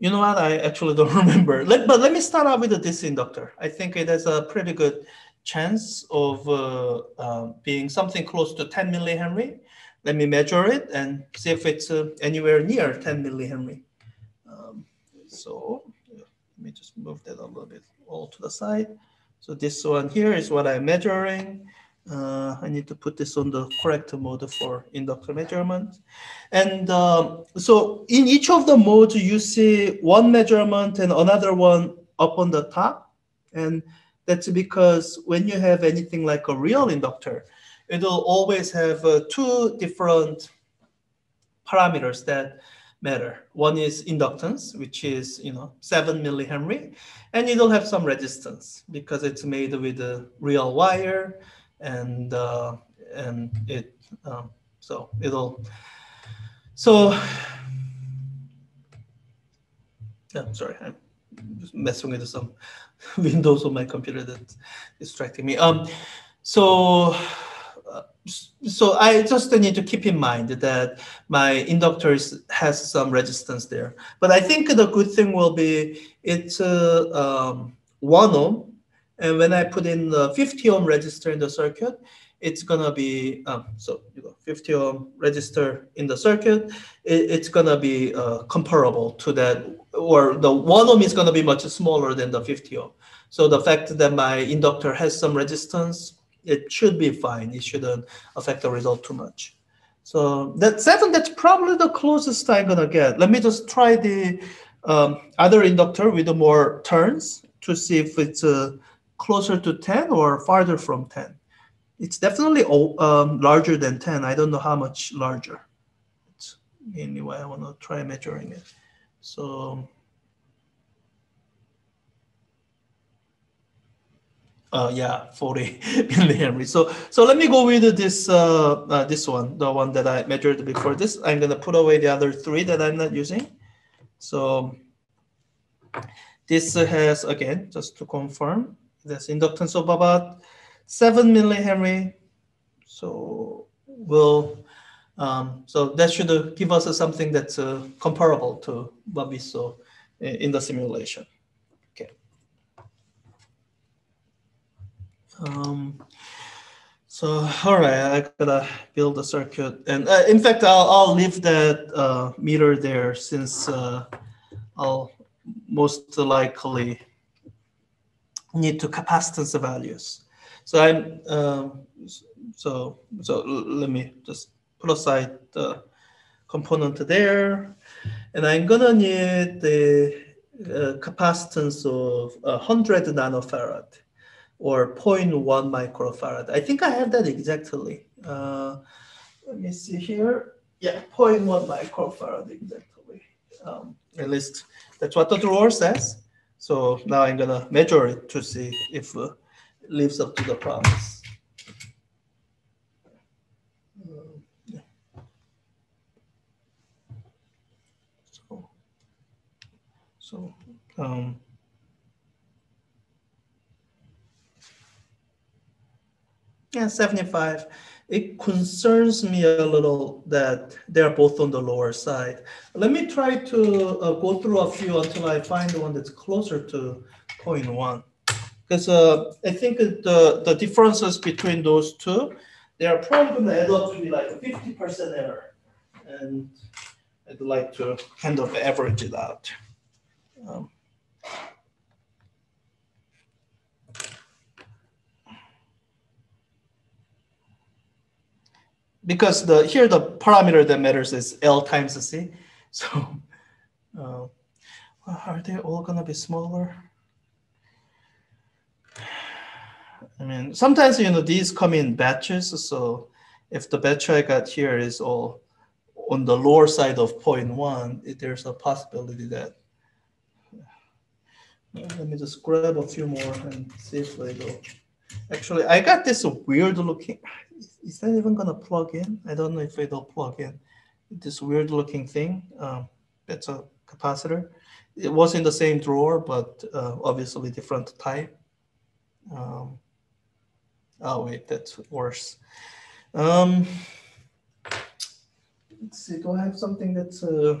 you know what, I actually don't remember. Let, but let me start out with this inductor. I think it has a pretty good chance of uh, uh, being something close to 10 millihenry. Let me measure it and see if it's uh, anywhere near 10 millihenry. Um, so me just move that a little bit all to the side. So this one here is what I'm measuring. Uh, I need to put this on the correct mode for inductor measurement. And um, so in each of the modes, you see one measurement and another one up on the top. And that's because when you have anything like a real inductor, it'll always have uh, two different parameters that matter. One is inductance, which is you know seven millihenry, and it'll have some resistance because it's made with a real wire, and uh, and it um, so it'll so yeah. Sorry, I'm messing with some windows on my computer that's distracting me. Um, so so I just need to keep in mind that my inductor has some resistance there. But I think the good thing will be it's uh, um, one ohm. And when I put in the 50 ohm resistor in the circuit, it's gonna be, um, so you know, 50 ohm resistor in the circuit, it, it's gonna be uh, comparable to that, or the one ohm is gonna be much smaller than the 50 ohm. So the fact that my inductor has some resistance it should be fine. It shouldn't affect the result too much. So that seven, that's probably the closest I'm gonna get. Let me just try the um, other inductor with the more turns to see if it's uh, closer to 10 or farther from 10. It's definitely um, larger than 10. I don't know how much larger. It's mainly why I wanna try measuring it. So Uh, yeah, 40 millihenry. So, so let me go with this uh, uh, this one, the one that I measured before this. I'm gonna put away the other three that I'm not using. So this has again, just to confirm, this inductance of about seven millihenry. So we'll Um, so that should uh, give us uh, something that's uh, comparable to what we saw in the simulation. Um, so, all right, I gotta build a circuit. And uh, in fact, I'll, I'll leave that uh, meter there since uh, I'll most likely need to capacitance values. So I'm, um, so, so let me just put aside the component there. And I'm gonna need the uh, capacitance of 100 nanofarad or 0.1 microfarad. I think I have that exactly. Uh, let me see here. Yeah, 0.1 microfarad exactly. Um, at least that's what the drawer says. So now I'm gonna measure it to see if uh, it lives up to the promise. So, so um, Yeah, 75. It concerns me a little that they're both on the lower side. Let me try to uh, go through a few until I find the one that's closer to one, Because uh, I think the, the differences between those two, they are probably going to add up to be like a 50% error. And I'd like to kind of average it out. Um, because the here the parameter that matters is L times C. So uh, are they all gonna be smaller? I mean, sometimes you know these come in batches. So if the batch I got here is all on the lower side of 0.1, there's a possibility that. Let me just grab a few more and see if they go. Actually, I got this weird looking is that even gonna plug in? I don't know if it'll plug in. This weird looking thing, um, it's a capacitor. It was in the same drawer, but uh, obviously different type. Um, oh wait, that's worse. Um, let's see, do I have something that's, uh,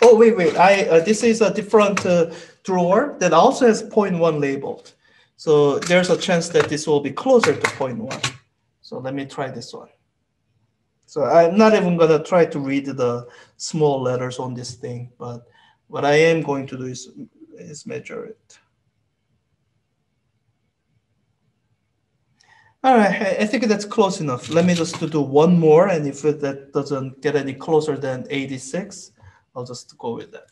oh wait, wait, I, uh, this is a different uh, drawer that also has 0.1 labeled. So there's a chance that this will be closer to 0.1. So let me try this one. So I'm not even gonna try to read the small letters on this thing, but what I am going to do is, is measure it. All right, I think that's close enough. Let me just do one more, and if that doesn't get any closer than 86, I'll just go with that.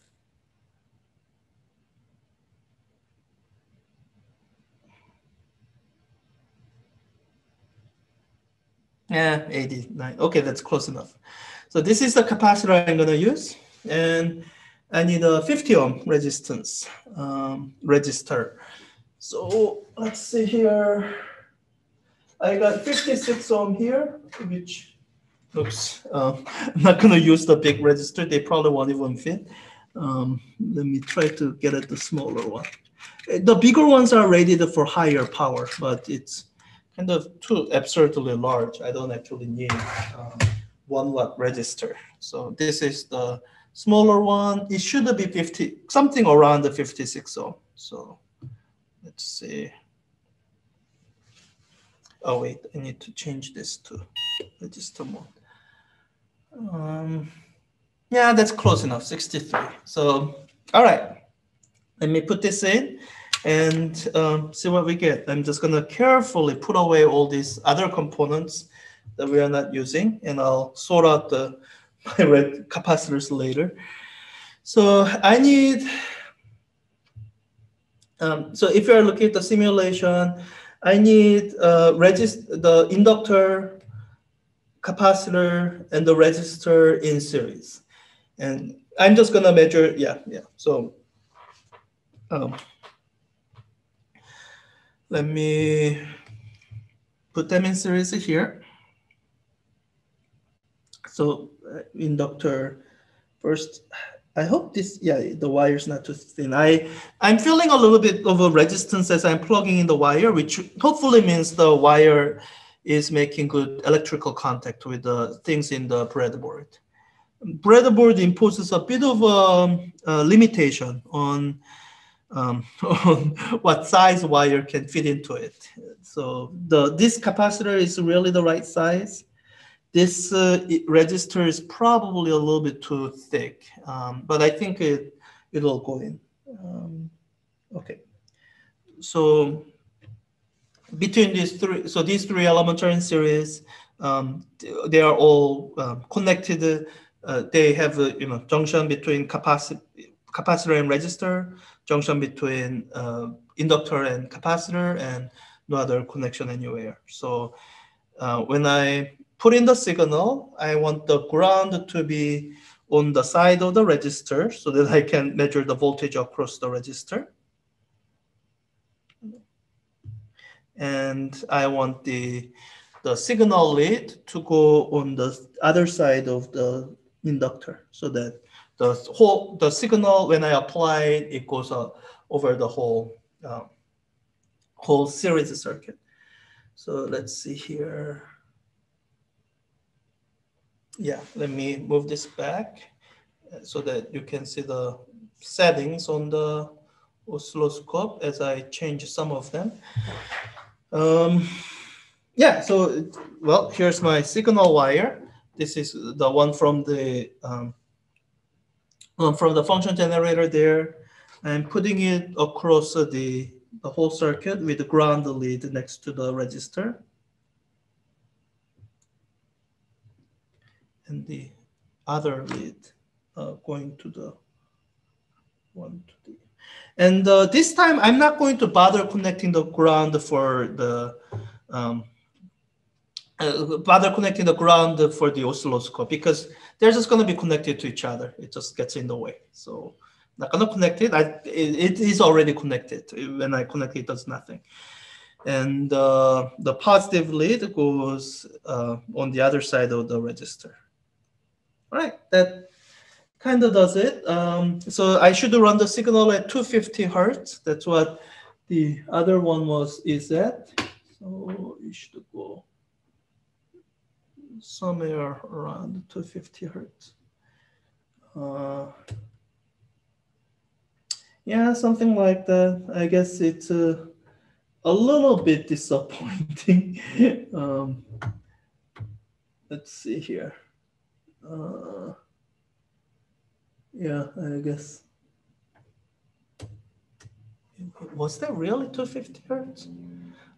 Yeah, 89. Okay, that's close enough. So this is the capacitor I'm going to use. And I need a 50 ohm resistance um, resistor. So let's see here. I got 56 ohm here, which, oops, uh, I'm not going to use the big resistor. They probably won't even fit. Um, let me try to get at the smaller one. The bigger ones are rated for higher power, but it's kind of too absurdly large. I don't actually need um, one watt resistor. So this is the smaller one. It should be 50, something around the 56 ohm. So let's see. Oh wait, I need to change this to resistor mode. Um, yeah, that's close enough, 63. So, all right, let me put this in and um, see what we get. I'm just gonna carefully put away all these other components that we are not using, and I'll sort out the my red capacitors later. So I need, um, so if you're looking at the simulation, I need uh, resistor the inductor, capacitor, and the resistor in series. And I'm just gonna measure, yeah, yeah. So um, let me put them in series here. So uh, inductor first, I hope this, yeah, the wire is not too thin. I, I'm feeling a little bit of a resistance as I'm plugging in the wire, which hopefully means the wire is making good electrical contact with the things in the breadboard. Breadboard imposes a bit of a, a limitation on, um, what size wire can fit into it. So the this capacitor is really the right size. This uh, resistor is probably a little bit too thick, um, but I think it it'll go in. Um, okay, so between these three, so these three elements are in series. Um, they are all uh, connected. Uh, they have a you know junction between capacitor, capacitor and resistor, junction between uh, inductor and capacitor, and no other connection anywhere. So uh, when I put in the signal, I want the ground to be on the side of the resistor so that I can measure the voltage across the resistor. and I want the the signal lead to go on the other side of the inductor so that the whole the signal when I apply it, it goes uh, over the whole um, whole series circuit. So let's see here. Yeah, let me move this back so that you can see the settings on the oscilloscope as I change some of them. Um, yeah, so, well, here's my signal wire. This is the one from the um, from the function generator there. I'm putting it across the, the whole circuit with the ground lead next to the resistor. And the other lead uh, going to the one to the and uh, this time, I'm not going to bother connecting the ground for the um, uh, bother connecting the ground for the oscilloscope because they're just going to be connected to each other. It just gets in the way. So not going to connect it. I, it. It is already connected. When I connect it, it does nothing. And uh, the positive lead goes uh, on the other side of the resistor. All right, that kind of does it. Um, so I should run the signal at 250 hertz. That's what the other one was is at. So it should go somewhere around 250 hertz. Uh, yeah, something like that. I guess it's uh, a little bit disappointing. um, let's see here. Uh, yeah, I guess. Was that really 250 hertz?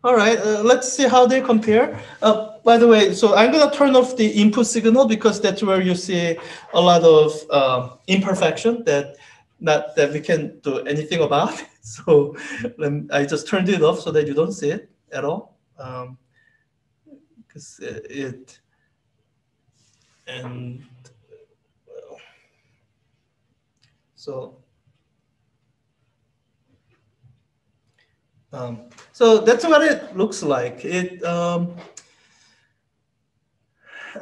All right, uh, let's see how they compare. Uh, by the way, so I'm gonna turn off the input signal because that's where you see a lot of uh, imperfection that not that we can do anything about. So I just turned it off so that you don't see it at all. Because um, it, and So, um, so that's what it looks like. It, um,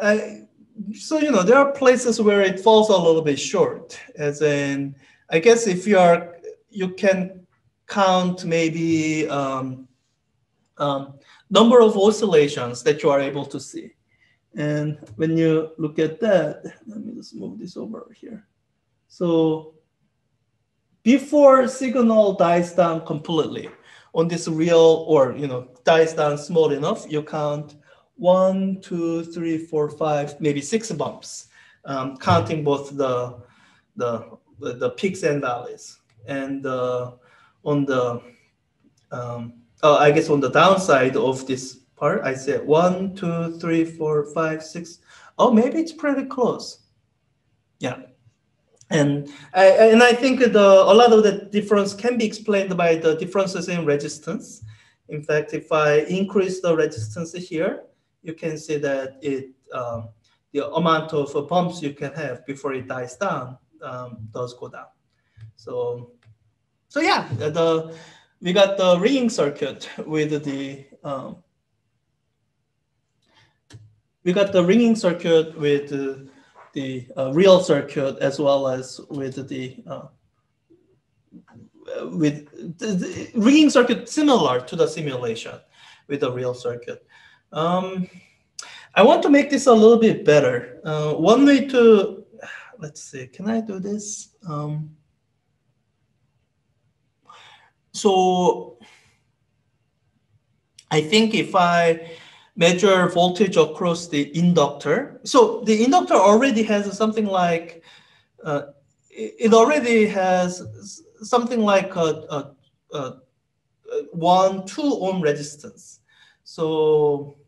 I, so you know there are places where it falls a little bit short. As in, I guess if you are, you can count maybe um, um, number of oscillations that you are able to see. And when you look at that, let me just move this over here. So before signal dies down completely on this real or you know dies down small enough, you count one, two, three, four, five, maybe six bumps, um, counting both the, the the peaks and valleys. And uh, on the um, oh, I guess on the downside of this part, I said one, two, three, four, five, six. Oh, maybe it's pretty close. Yeah. And I, and I think the, a lot of the difference can be explained by the differences in resistance. In fact, if I increase the resistance here, you can see that it um, the amount of bumps you can have before it dies down um, does go down. So, so yeah, the we got the ringing circuit with the um, we got the ringing circuit with uh, the uh, real circuit as well as with the uh, with the, the ringing circuit similar to the simulation with the real circuit. Um, I want to make this a little bit better. Uh, one way to, let's see, can I do this? Um, so I think if I measure voltage across the inductor, so the inductor already has something like, uh, it already has something like a, a, a one, two ohm resistance. So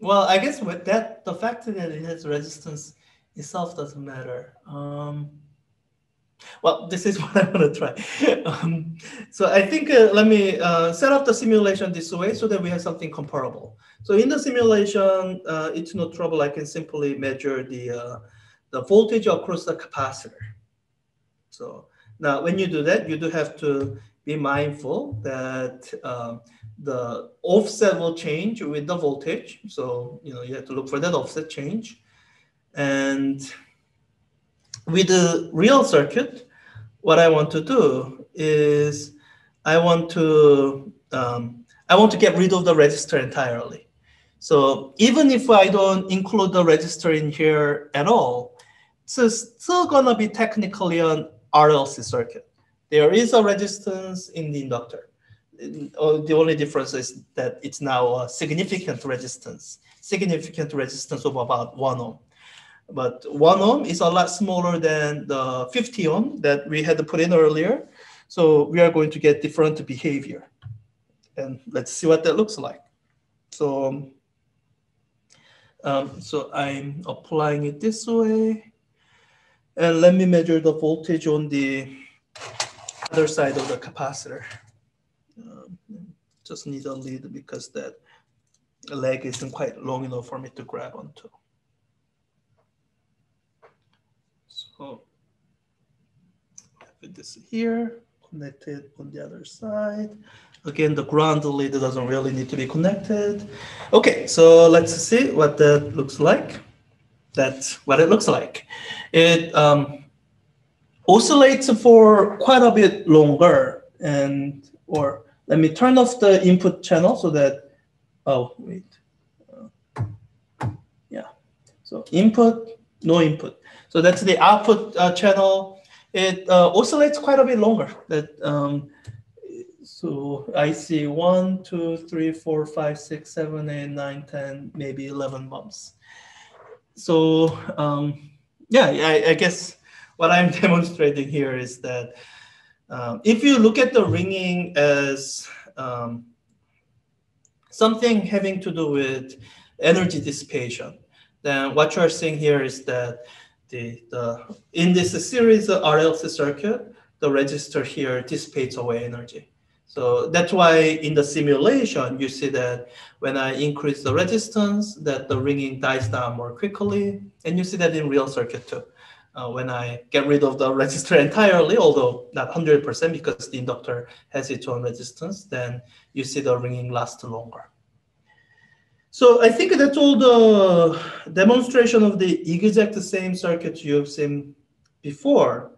well, I guess with that, the fact that it has resistance itself doesn't matter. Um, well, this is what I want to try. um, so I think uh, let me uh, set up the simulation this way so that we have something comparable. So in the simulation, uh, it's no trouble. I can simply measure the, uh, the voltage across the capacitor. So now when you do that, you do have to be mindful that um, the offset will change with the voltage. So, you know, you have to look for that offset change. And with the real circuit, what I want to do is I want to um, I want to get rid of the resistor entirely. So even if I don't include the resistor in here at all, it's still gonna be technically an RLC circuit. There is a resistance in the inductor. Uh, the only difference is that it's now a significant resistance, significant resistance of about one ohm. But one ohm is a lot smaller than the 50 ohm that we had to put in earlier. So we are going to get different behavior. And let's see what that looks like. So, um, so I'm applying it this way. And let me measure the voltage on the other side of the capacitor just need a lead because that leg isn't quite long enough for me to grab onto. So put this here, connect it on the other side. Again, the ground lead doesn't really need to be connected. Okay, so let's see what that looks like. That's what it looks like. It um, oscillates for quite a bit longer and or let me turn off the input channel so that, oh, wait. Uh, yeah, so input, no input. So that's the output uh, channel. It uh, oscillates quite a bit longer. That um, So I see one, two, three, four, five, six, seven, eight, nine, 10, maybe 11 bumps. So um, yeah, I, I guess what I'm demonstrating here is that um, if you look at the ringing as um, something having to do with energy dissipation, then what you're seeing here is that the, the in this series RLC circuit, the resistor here dissipates away energy. So that's why in the simulation, you see that when I increase the resistance, that the ringing dies down more quickly. And you see that in real circuit too uh, when I get rid of the resistor entirely, although not 100% because the inductor has its own resistance, then you see the ringing last longer. So I think that's all the demonstration of the exact same circuit you've seen before.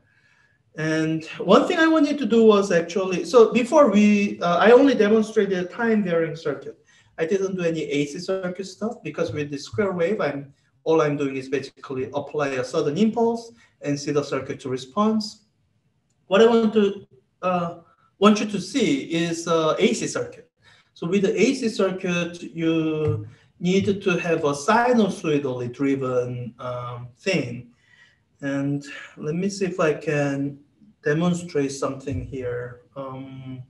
And one thing I wanted to do was actually, so before we, uh, I only demonstrated a time varying circuit. I didn't do any AC circuit stuff because with the square wave, I'm all I'm doing is basically apply a sudden impulse and see the circuit to response. What I want to uh, want you to see is uh, AC circuit. So with the AC circuit, you need to have a sinusoidally driven um, thing. And let me see if I can demonstrate something here. Um,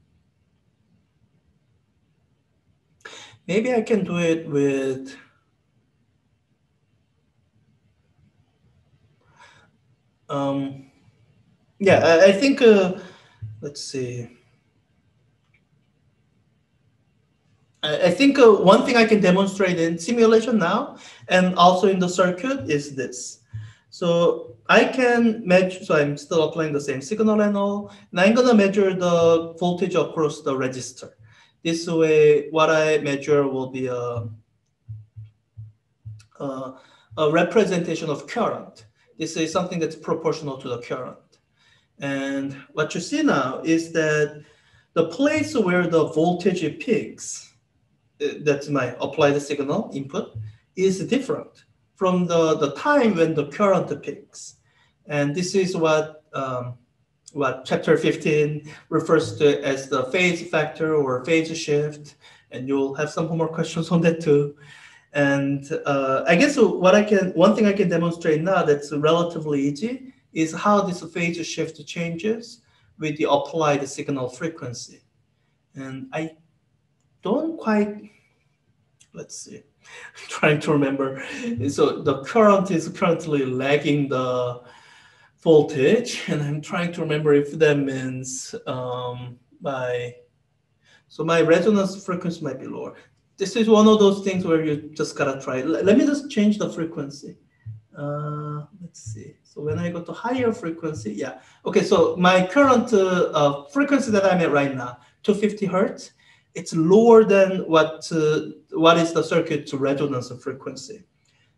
maybe I can do it with Um, yeah, I, I think, uh, let's see. I, think uh, one thing I can demonstrate in simulation now and also in the circuit is this. So I can measure, so I'm still applying the same signal and all, and I'm gonna measure the voltage across the resistor. This way, what I measure will be a, a, a representation of current. Is something that's proportional to the current. And what you see now is that the place where the voltage peaks that's my applied signal input, is different from the, the time when the current peaks. And this is what um, what chapter 15 refers to as the phase factor or phase shift. And you'll have some more questions on that too. And uh, I guess what I can, one thing I can demonstrate now that's relatively easy is how this phase shift changes with the applied signal frequency. And I don't quite, let's see, trying to remember. So the current is currently lagging the voltage, and I'm trying to remember if that means um, my, so my resonance frequency might be lower. This is one of those things where you just gotta try. Let me just change the frequency. Uh, let's see. So when I go to higher frequency, yeah. Okay, so my current uh, uh, frequency that I'm at right now, 250 hertz, it's lower than what uh, what is the circuit to resonance frequency.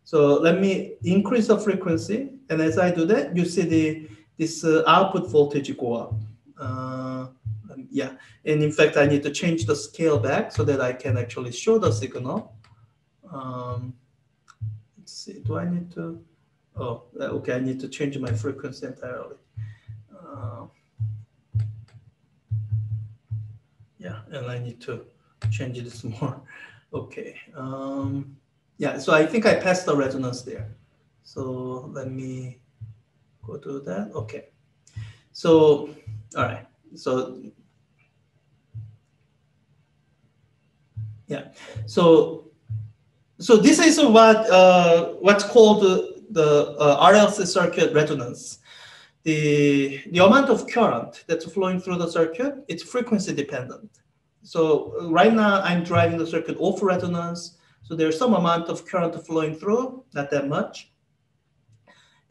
So let me increase the frequency, and as I do that, you see the this uh, output voltage go up. Um, yeah, and in fact, I need to change the scale back so that I can actually show the signal. Um, let's see, do I need to? Oh, uh, okay, I need to change my frequency entirely. Uh, yeah, and I need to change this more. Okay. Um, yeah, so I think I passed the resonance there. So let me go to that. Okay. So, all right. So, yeah. So, so this is what uh, what's called the, the uh, RLC circuit resonance. The, the amount of current that's flowing through the circuit, it's frequency dependent. So right now I'm driving the circuit off resonance so there's some amount of current flowing through, not that much.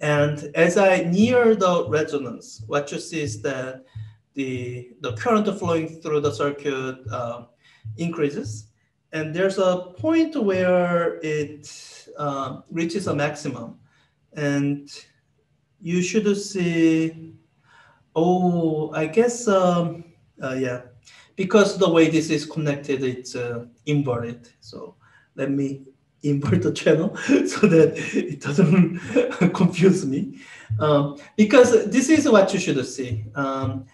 And as I near the resonance, what you see is that the, the current flowing through the circuit uh, increases. And there's a point where it uh, reaches a maximum. And you should see, oh, I guess, um, uh, yeah, because the way this is connected, it's uh, inverted. So let me invert the channel so that it doesn't confuse me. Um, because this is what you should see. Um,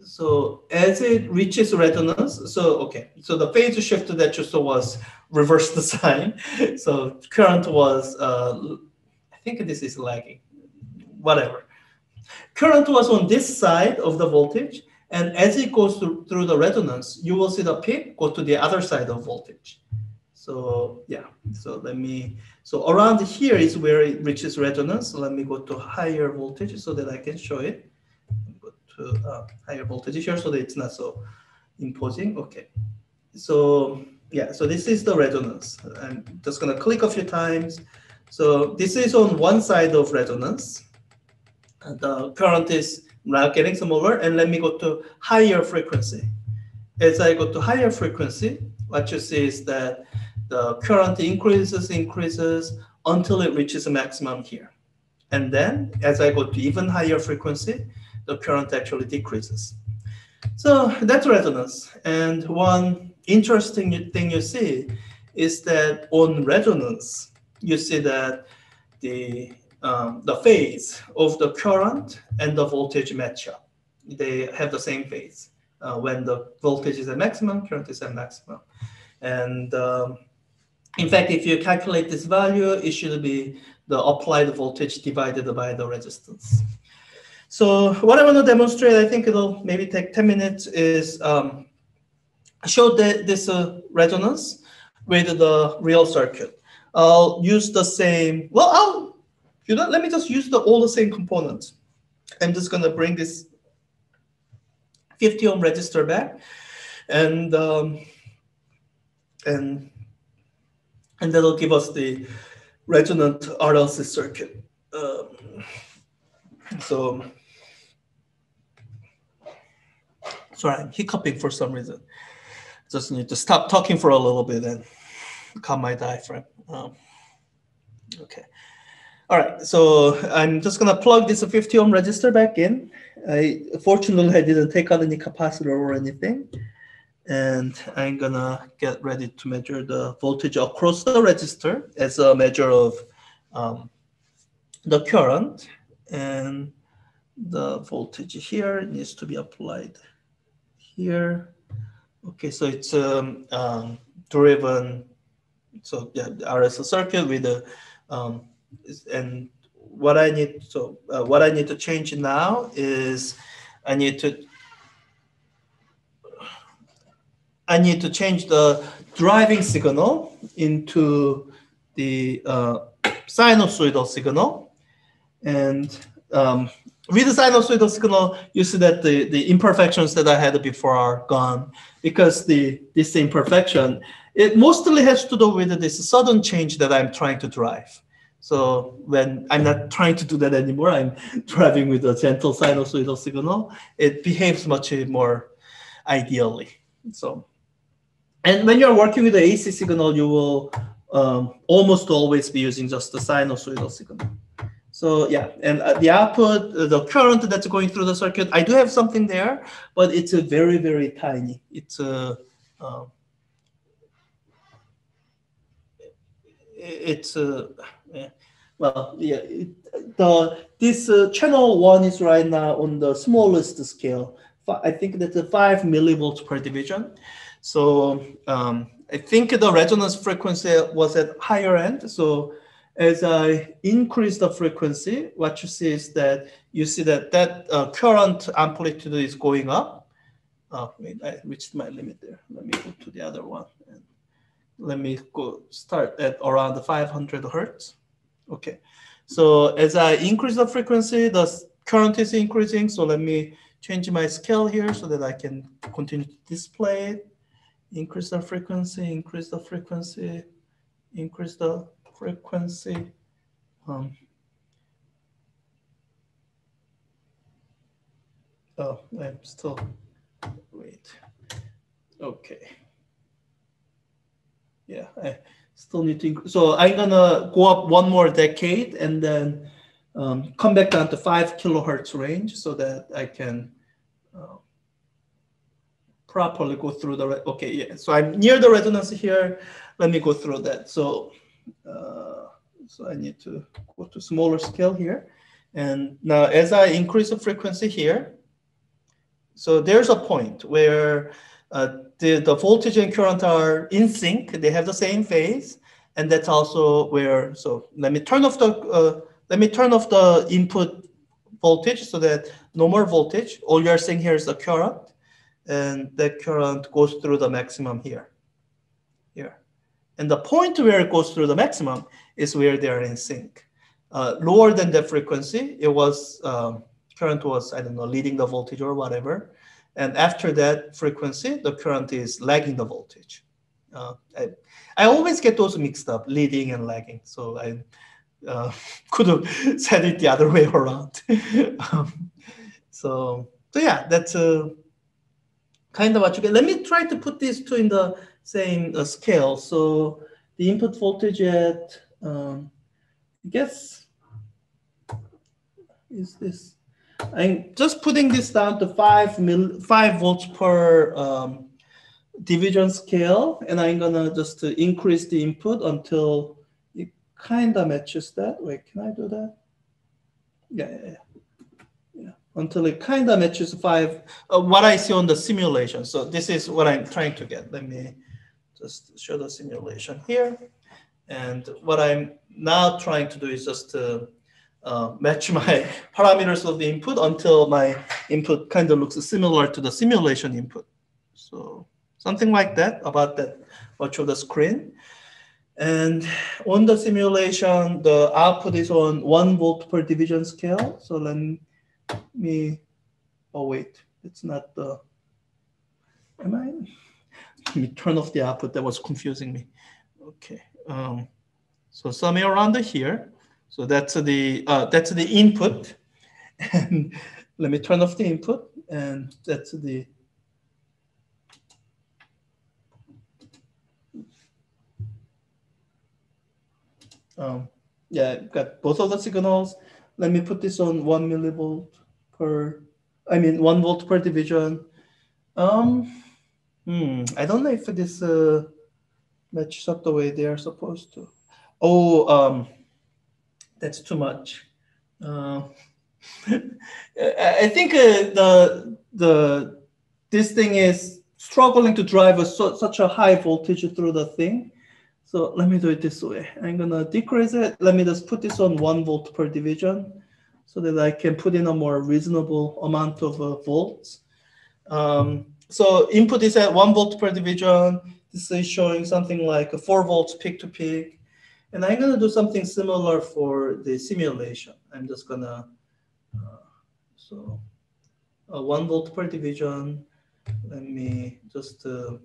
so as it reaches resonance, so okay, so the phase shift that you saw was reverse the sign. So current was, uh, I think this is lagging, whatever. Current was on this side of the voltage, and as it goes through, through the resonance, you will see the peak go to the other side of voltage. So yeah, so let me, so around here is where it reaches resonance. So let me go to higher voltage so that I can show it. To uh, higher voltage here so that it's not so imposing. Okay. So yeah, so this is the resonance. I'm just gonna click a few times. So this is on one side of resonance. The current is now getting smaller and let me go to higher frequency. As I go to higher frequency, what you see is that the current increases, increases until it reaches a maximum here. And then as I go to even higher frequency, the current actually decreases. So that's resonance. And one interesting thing you see is that on resonance, you see that the, um, the phase of the current and the voltage match up. They have the same phase. Uh, when the voltage is at maximum, current is at maximum. And um, in fact, if you calculate this value, it should be the applied voltage divided by the resistance. So what I want to demonstrate, I think it'll maybe take 10 minutes, is um, show the, this uh, resonance with the real circuit. I'll use the same, well, I'll, you know, let me just use the, all the same components. I'm just going to bring this 50 ohm resistor back and um, and and that'll give us the resonant RLC circuit. Um, so, sorry, I'm hiccuping for some reason. Just need to stop talking for a little bit and calm my diaphragm. Um, okay. All right, so I'm just gonna plug this 50 ohm resistor back in. I fortunately I didn't take out any capacitor or anything. and I'm gonna get ready to measure the voltage across the resistor as a measure of um, the current and the voltage here needs to be applied here. Okay, so it's um, um, driven, so yeah, RSL circuit with the, um, and what I need, so uh, what I need to change now is I need to I need to change the driving signal into the uh, sinusoidal signal. And um, with the sinusoidal signal, you see that the, the imperfections that I had before are gone because the this imperfection, it mostly has to do with this sudden change that I'm trying to drive. So when I'm not trying to do that anymore, I'm driving with a gentle sinusoidal signal. It behaves much more ideally. So and when you're working with the AC signal, you will um, almost always be using just the sinusoidal signal. So yeah, and uh, the output, uh, the current that's going through the circuit, I do have something there, but it's a very, very tiny. It's a, uh, it's a, yeah. well, yeah, it, the, this uh, channel one is right now on the smallest scale. I think that's a five millivolts per division. So um, I think the resonance frequency was at higher end. So as I increase the frequency, what you see is that you see that that uh, current amplitude is going up. Oh, wait, I reached my limit there. Let me go to the other one. And let me go start at around 500 hertz. Okay. So as I increase the frequency, the current is increasing. So let me change my scale here so that I can continue to display it increase the frequency, increase the frequency, increase the frequency. Um, oh, I'm still, wait, okay. Yeah, I still need to, so I'm gonna go up one more decade and then um, come back down to five kilohertz range so that I can uh, properly go through the, okay, yeah. So I'm near the resonance here. Let me go through that. So, uh, so I need to go to smaller scale here. And now as I increase the frequency here, so there's a point where uh, the, the voltage and current are in sync. They have the same phase. And that's also where, so let me turn off the, uh, let me turn off the input voltage so that no more voltage. All you're seeing here is the current and that current goes through the maximum here, here. And the point where it goes through the maximum is where they are in sync. Uh, lower than that frequency, it was, um, current was, I don't know, leading the voltage or whatever. And after that frequency, the current is lagging the voltage. Uh, I, I always get those mixed up, leading and lagging. So I uh, could have said it the other way around. um, so, so yeah, that's a, kind of what you get. Let me try to put these two in the same uh, scale. So the input voltage at, um, I guess, is this, I'm just putting this down to five mil, five volts per um, division scale, and I'm gonna just uh, increase the input until it kind of matches that. Wait, can I do that? Yeah, yeah, yeah until it kind of matches five, uh, what I see on the simulation. So this is what I'm trying to get. Let me just show the simulation here. And what I'm now trying to do is just to uh, match my parameters of the input until my input kind of looks similar to the simulation input. So something like that about that much of the screen. And on the simulation, the output is on one volt per division scale. So let me, oh wait, it's not the, am I? Let me turn off the output, that was confusing me. Okay, um, so somewhere around here. So that's the, uh, that's the input. And let me turn off the input and that's the, um, yeah, got both of the signals. Let me put this on one millivolt per, I mean, one volt per division. Um, Hmm, I don't know if this uh, matches up the way they are supposed to. Oh, um, that's too much. Uh, I think uh, the the this thing is struggling to drive a, so, such a high voltage through the thing. So let me do it this way. I'm gonna decrease it. Let me just put this on one volt per division so that I can put in a more reasonable amount of uh, volts. Um, so input is at one volt per division. This is showing something like a four volts peak to peak. And I'm gonna do something similar for the simulation. I'm just gonna, uh, so uh, one volt per division. Let me just uh,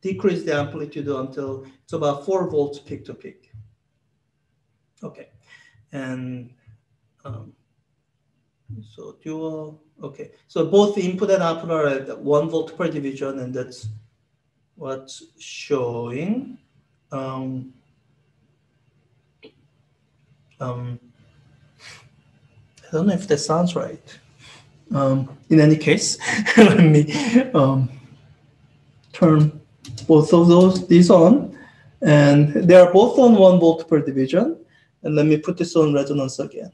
decrease the amplitude until it's about four volts peak to peak. Okay, and um, so dual, okay. So both input and output are at one volt per division and that's what's showing. Um, um, I don't know if that sounds right. Um, in any case, let me um, turn both of those these on, and they are both on one volt per division. And let me put this on resonance again.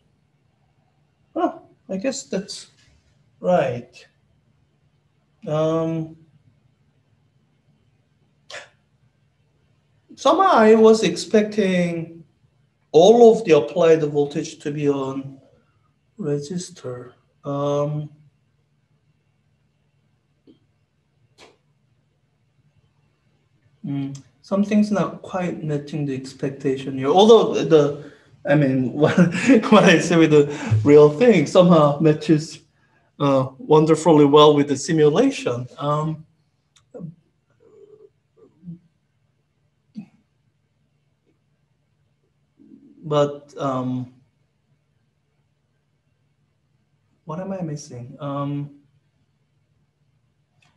Oh, I guess that's right. Um, somehow I was expecting all of the applied voltage to be on resistor. Um, mm, something's not quite meeting the expectation here. Although the, I mean, what, what I say with the real thing somehow matches uh, wonderfully well with the simulation. Um, but um, what am I missing? Um,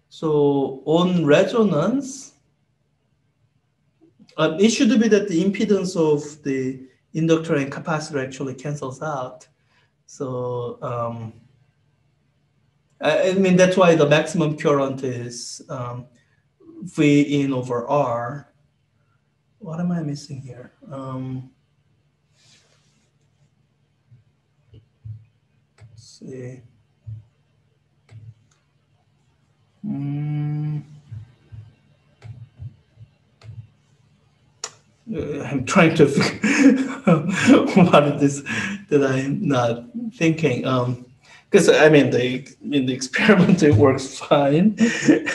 so on resonance, um, it should be that the impedance of the inductor and capacitor actually cancels out. So um, I, I, mean, that's why the maximum current is um, V in over R. What am I missing here? Um, see. Mm. I'm trying to what is that I'm not thinking. Um, because I mean the in the experiment it works fine,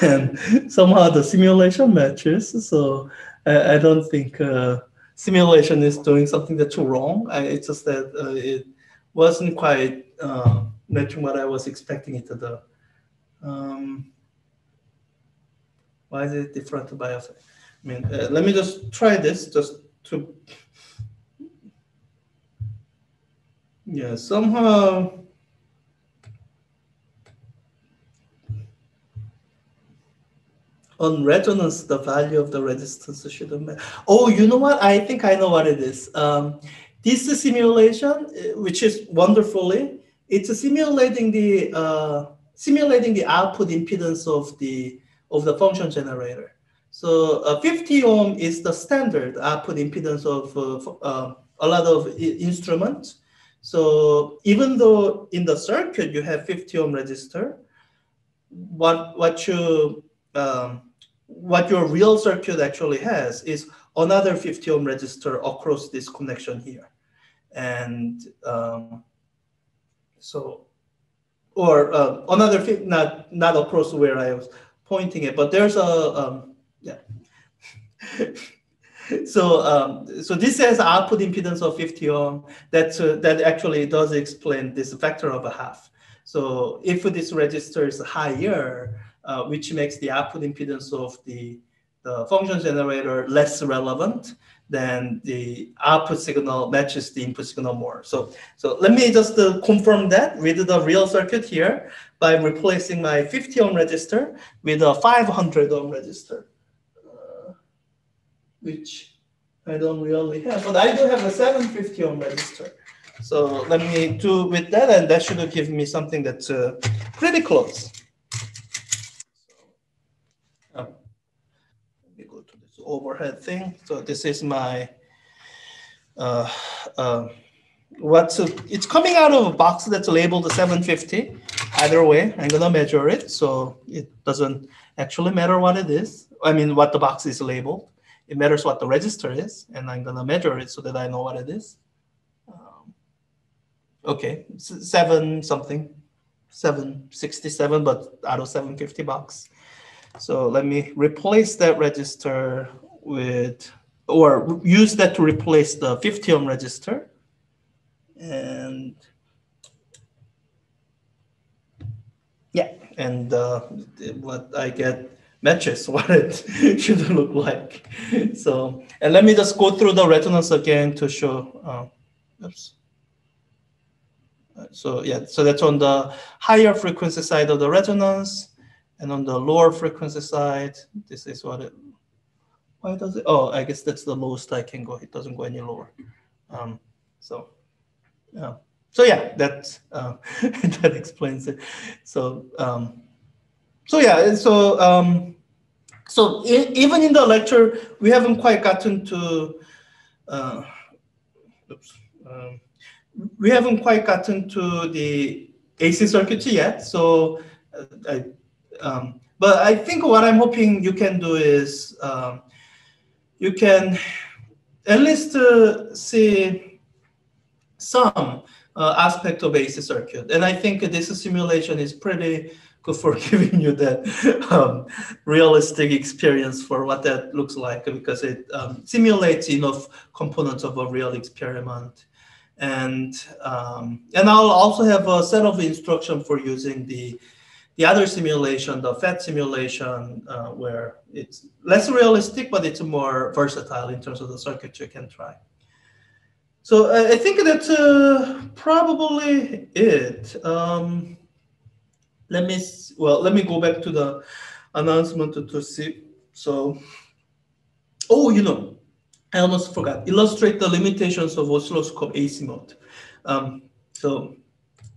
and somehow the simulation matches. So I, I don't think uh, simulation is doing something that's wrong. I, it's just that uh, it wasn't quite uh, matching what I was expecting it to do. Um, why is it different to biofilm? I mean, uh, let me just try this just to, yeah, somehow, on resonance, the value of the resistance should have, oh, you know what? I think I know what it is. Um, this simulation, uh, which is wonderfully, it's simulating the uh, simulating the output impedance of the of the function generator. So uh, 50 ohm is the standard output impedance of uh, uh, a lot of instruments. So even though in the circuit you have 50 ohm resistor, what what you um, what your real circuit actually has is another 50 ohm resistor across this connection here, and um, so, or uh, another not not across where I was pointing it, but there's a um, yeah. so um, so this has output impedance of 50 ohm. That uh, that actually does explain this factor of a half. So if this resistor is higher, uh, which makes the output impedance of the the function generator less relevant, then the output signal matches the input signal more. So, so let me just uh, confirm that with the real circuit here by replacing my 50 ohm resistor with a 500 ohm resistor, uh, which I don't really have, but I do have a 750 ohm resistor. So let me do with that, and that should give me something that's uh, pretty close. Overhead thing. So this is my, uh, uh, what's, a, it's coming out of a box that's labeled 750. Either way, I'm gonna measure it. So it doesn't actually matter what it is. I mean, what the box is labeled. It matters what the resistor is, and I'm gonna measure it so that I know what it is. Um, okay, seven something, 767, but out of 750 bucks. So let me replace that resistor with, or use that to replace the 50 ohm resistor. And yeah, and uh, what I get matches what it should look like. So, and let me just go through the resonance again to show, uh, oops. So yeah, so that's on the higher frequency side of the resonance. And on the lower frequency side, this is what it, why does it, oh, I guess that's the lowest I can go. It doesn't go any lower. Um, so, yeah. So yeah, that, uh, that explains it. So, um, so yeah, so, um, so even in the lecture, we haven't quite gotten to, uh, oops, um, we haven't quite gotten to the AC circuit yet. So uh, I um, but I think what I'm hoping you can do is um, you can at least uh, see some uh, aspect of AC circuit. And I think this simulation is pretty good for giving you that um, realistic experience for what that looks like because it um, simulates enough components of a real experiment. And, um, and I'll also have a set of instruction for using the the other simulation, the PhET simulation, uh, where it's less realistic, but it's more versatile in terms of the circuit you can try. So I think that's uh, probably it. Um, let me, well, let me go back to the announcement to, to see. So, oh, you know, I almost forgot. Illustrate the limitations of oscilloscope AC mode. Um, so,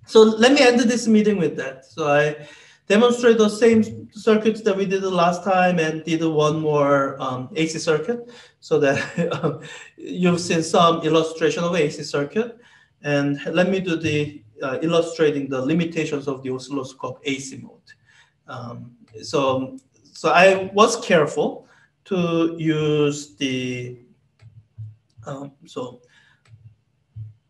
so let me end this meeting with that. So I demonstrate the same circuits that we did the last time and did one more um, AC circuit so that um, you've seen some illustration of AC circuit. And let me do the uh, illustrating the limitations of the oscilloscope AC mode. Um, so, so I was careful to use the, um, so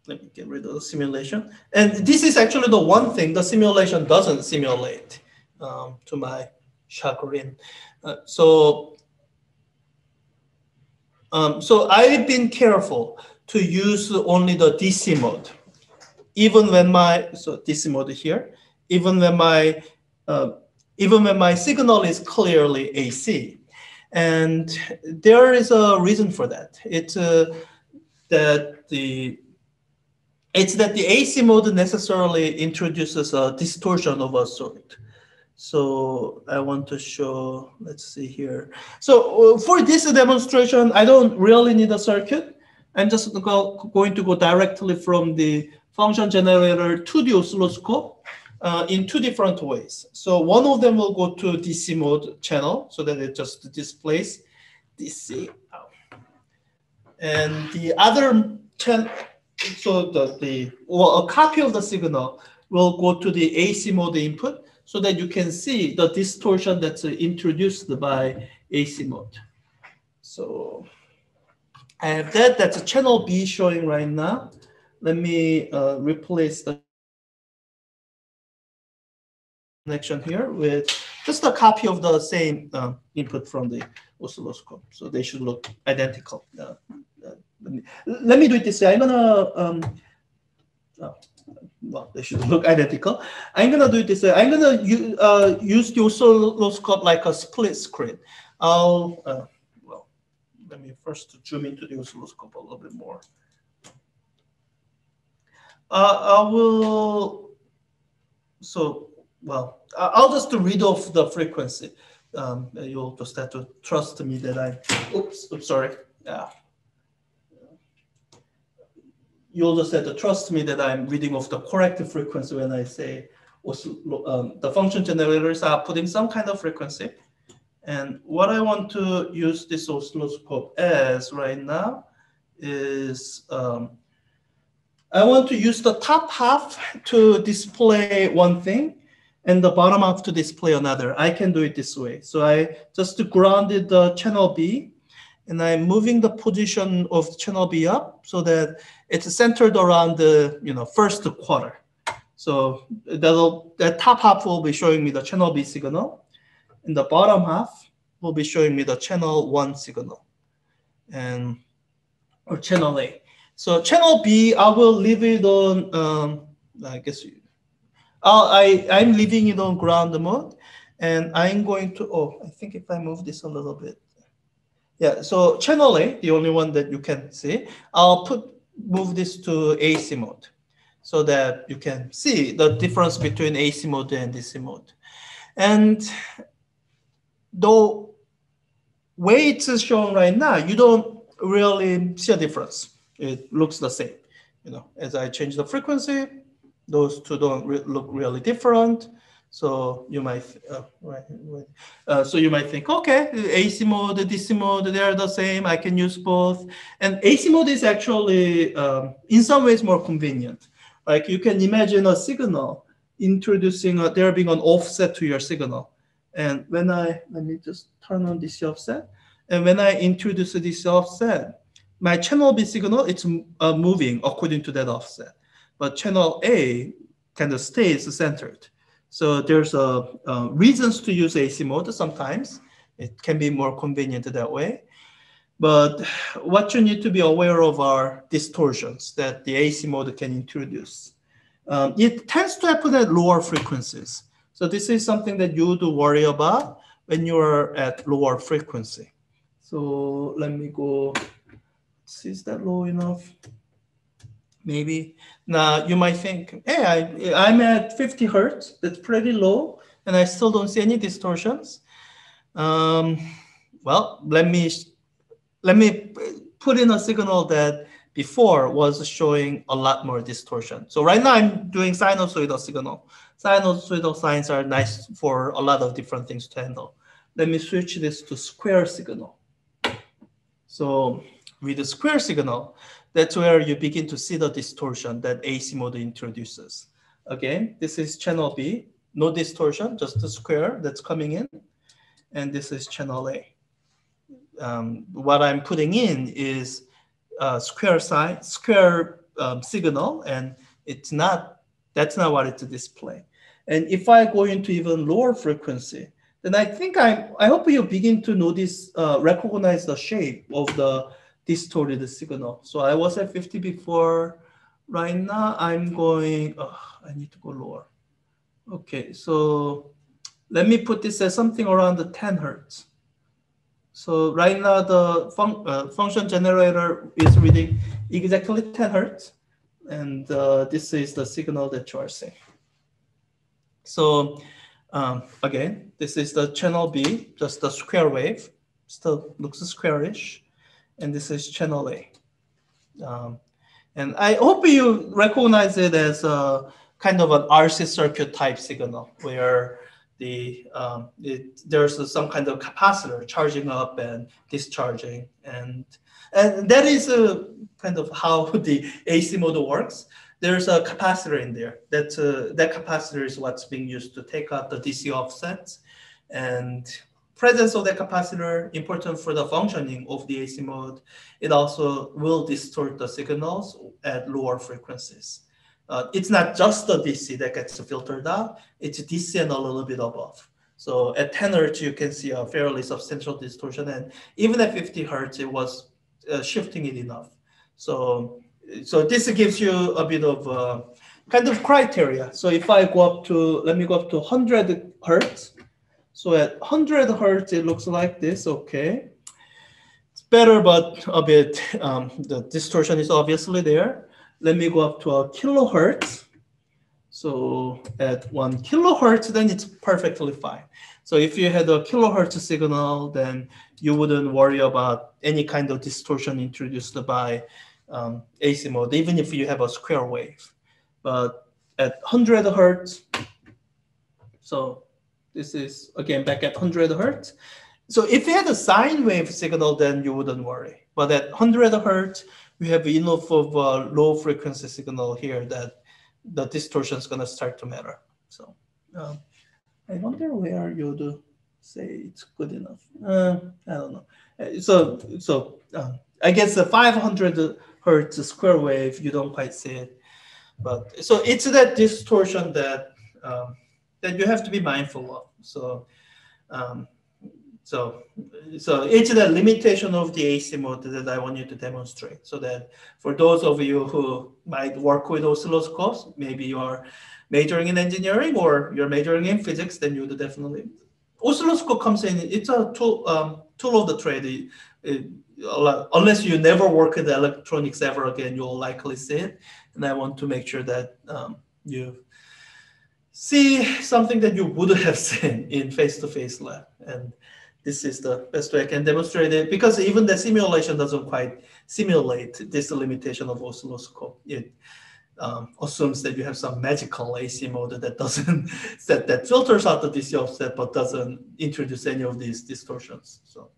let me get rid of the simulation. And this is actually the one thing the simulation doesn't simulate um, to my chagrin. Uh, so, um, so I've been careful to use only the DC mode, even when my so DC mode here, even when my uh, even when my signal is clearly AC, and there is a reason for that. It's uh, that the it's that the AC mode necessarily introduces a distortion of a sort. So I want to show, let's see here. So uh, for this demonstration, I don't really need a circuit. I'm just go, going to go directly from the function generator to the oscilloscope uh, in two different ways. So one of them will go to DC mode channel so that it just displays DC. And the other channel, so the, the or a copy of the signal will go to the AC mode input so that you can see the distortion that's introduced by AC mode. So I have that, that's a channel B showing right now. Let me uh, replace the connection here with just a copy of the same uh, input from the oscilloscope. So they should look identical. Uh, uh let, me, let me do it this way. I'm gonna um, oh, well, they should look identical. I'm gonna do it this way. I'm gonna use, uh, use the oscilloscope like a split screen. I'll, uh, well, let me first zoom into the oscilloscope a little bit more. Uh, I will, so, well, I'll just read off the frequency. Um, you'll just have to trust me that I, oops, I'm sorry. Yeah you'll just have to trust me that I'm reading off the correct frequency when I say um, the function generators are putting some kind of frequency. And what I want to use this oscilloscope as right now is um, I want to use the top half to display one thing and the bottom half to display another. I can do it this way. So I just grounded the channel B and I'm moving the position of channel B up so that it's centered around the you know first quarter. So that'll that top half will be showing me the channel B signal, and the bottom half will be showing me the channel one signal, and or channel A. So channel B, I will leave it on. Um, I guess I'll, I I'm leaving it on ground mode, and I'm going to. Oh, I think if I move this a little bit. Yeah, so channel A, the only one that you can see, I'll put move this to AC mode so that you can see the difference between AC mode and DC mode. And the way it's shown right now, you don't really see a difference. It looks the same. You know, as I change the frequency, those two don't re look really different. So you might, uh, right, uh, so you might think, okay, AC mode, DC mode, they are the same. I can use both. And AC mode is actually, um, in some ways, more convenient. Like you can imagine a signal introducing a, there being an offset to your signal. And when I, let me just turn on this offset. And when I introduce this offset, my channel B signal, it's uh, moving according to that offset. But channel A kind of stays centered. So there's a, uh, reasons to use AC mode sometimes. It can be more convenient that way. But what you need to be aware of are distortions that the AC mode can introduce. Um, it tends to happen at lower frequencies. So this is something that you do worry about when you're at lower frequency. So let me go, see, is that low enough? Maybe. Now you might think, hey, I, I'm at 50 hertz. That's pretty low, and I still don't see any distortions. Um, well, let me let me put in a signal that before was showing a lot more distortion. So right now I'm doing sinusoidal signal. Sinusoidal sines are nice for a lot of different things to handle. Let me switch this to square signal. So with the square signal, that's where you begin to see the distortion that AC mode introduces. Again, this is channel B, no distortion, just the square that's coming in. And this is channel A. Um, what I'm putting in is a square sign, square um, signal, and it's not, that's not what it's display. And if I go into even lower frequency, then I think I, I hope you begin to notice, uh, recognize the shape of the distorted the signal. So I was at 50 before. Right now I'm going, oh, I need to go lower. Okay, so let me put this as something around the 10 hertz. So right now the fun uh, function generator is reading exactly 10 hertz. And uh, this is the signal that you are seeing. So um, again, this is the channel B, just the square wave. Still looks squarish and this is channel A. Um, and I hope you recognize it as a kind of an RC circuit type signal where the um, it, there's some kind of capacitor charging up and discharging, and and that is a kind of how the AC model works. There's a capacitor in there. That uh, that capacitor is what's being used to take out the DC offsets, and presence of the capacitor important for the functioning of the AC mode. It also will distort the signals at lower frequencies. Uh, it's not just the DC that gets filtered out, it's DC and a little bit above. So at 10 hertz, you can see a fairly substantial distortion. And even at 50 hertz, it was uh, shifting it enough. So, so this gives you a bit of uh, kind of criteria. So if I go up to, let me go up to 100 hertz, so at 100 hertz, it looks like this, okay. It's better, but a bit, um, the distortion is obviously there. Let me go up to a kilohertz. So at one kilohertz, then it's perfectly fine. So if you had a kilohertz signal, then you wouldn't worry about any kind of distortion introduced by um, AC mode, even if you have a square wave. But at 100 hertz, so this is again back at 100 hertz. so if you had a sine wave signal, then you wouldn't worry. But at 100 hertz, we have enough of a low frequency signal here that the distortion is going to start to matter. So um, I wonder where you would say it's good enough. Uh, I don't know. Uh, so so um, I guess the 500 hertz square wave, you don't quite see it. But so it's that distortion that um, that you have to be mindful of. So um, so, so it's the limitation of the AC mode that I want you to demonstrate. So that for those of you who might work with oscilloscopes, maybe you are majoring in engineering or you're majoring in physics, then you would definitely. Oscilloscope comes in, it's a tool, um, tool of the trade. It, unless you never work with electronics ever again, you'll likely see it. And I want to make sure that um, you see something that you would have seen in face-to-face lab. And this is the best way I can demonstrate it because even the simulation doesn't quite simulate this limitation of oscilloscope. It um, assumes that you have some magical AC mode that doesn't that that filters out the DC offset but doesn't introduce any of these distortions. So.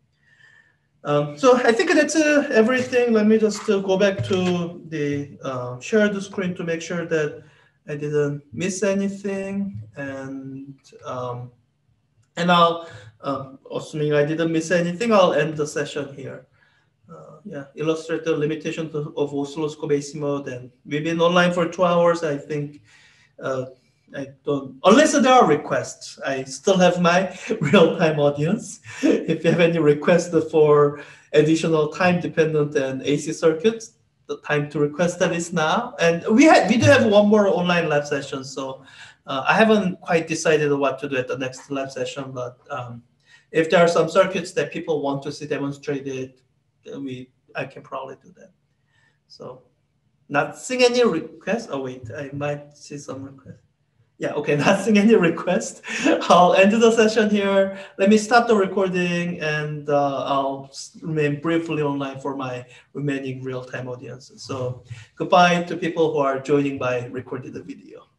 Um, so I think that's uh, everything. Let me just uh, go back to the uh, shared screen to make sure that I didn't miss anything. And um, and I'll assuming I didn't miss anything, I'll end the session here. Uh, yeah, illustrate the limitations of, oscilloscope AC mode. And we've been online for two hours. I think uh, I don't, unless there are requests, I still have my real-time audience. if you have any requests for additional time-dependent and AC circuits, the time to request that is now. And we had we do have one more online lab session, so uh, I haven't quite decided what to do at the next lab session, but um, if there are some circuits that people want to see demonstrated, we I can probably do that. So not seeing any requests. Oh wait, I might see some requests. Yeah, okay, not seeing any request. I'll end the session here. Let me stop the recording and uh, I'll remain briefly online for my remaining real-time audience. So goodbye to people who are joining by recording the video.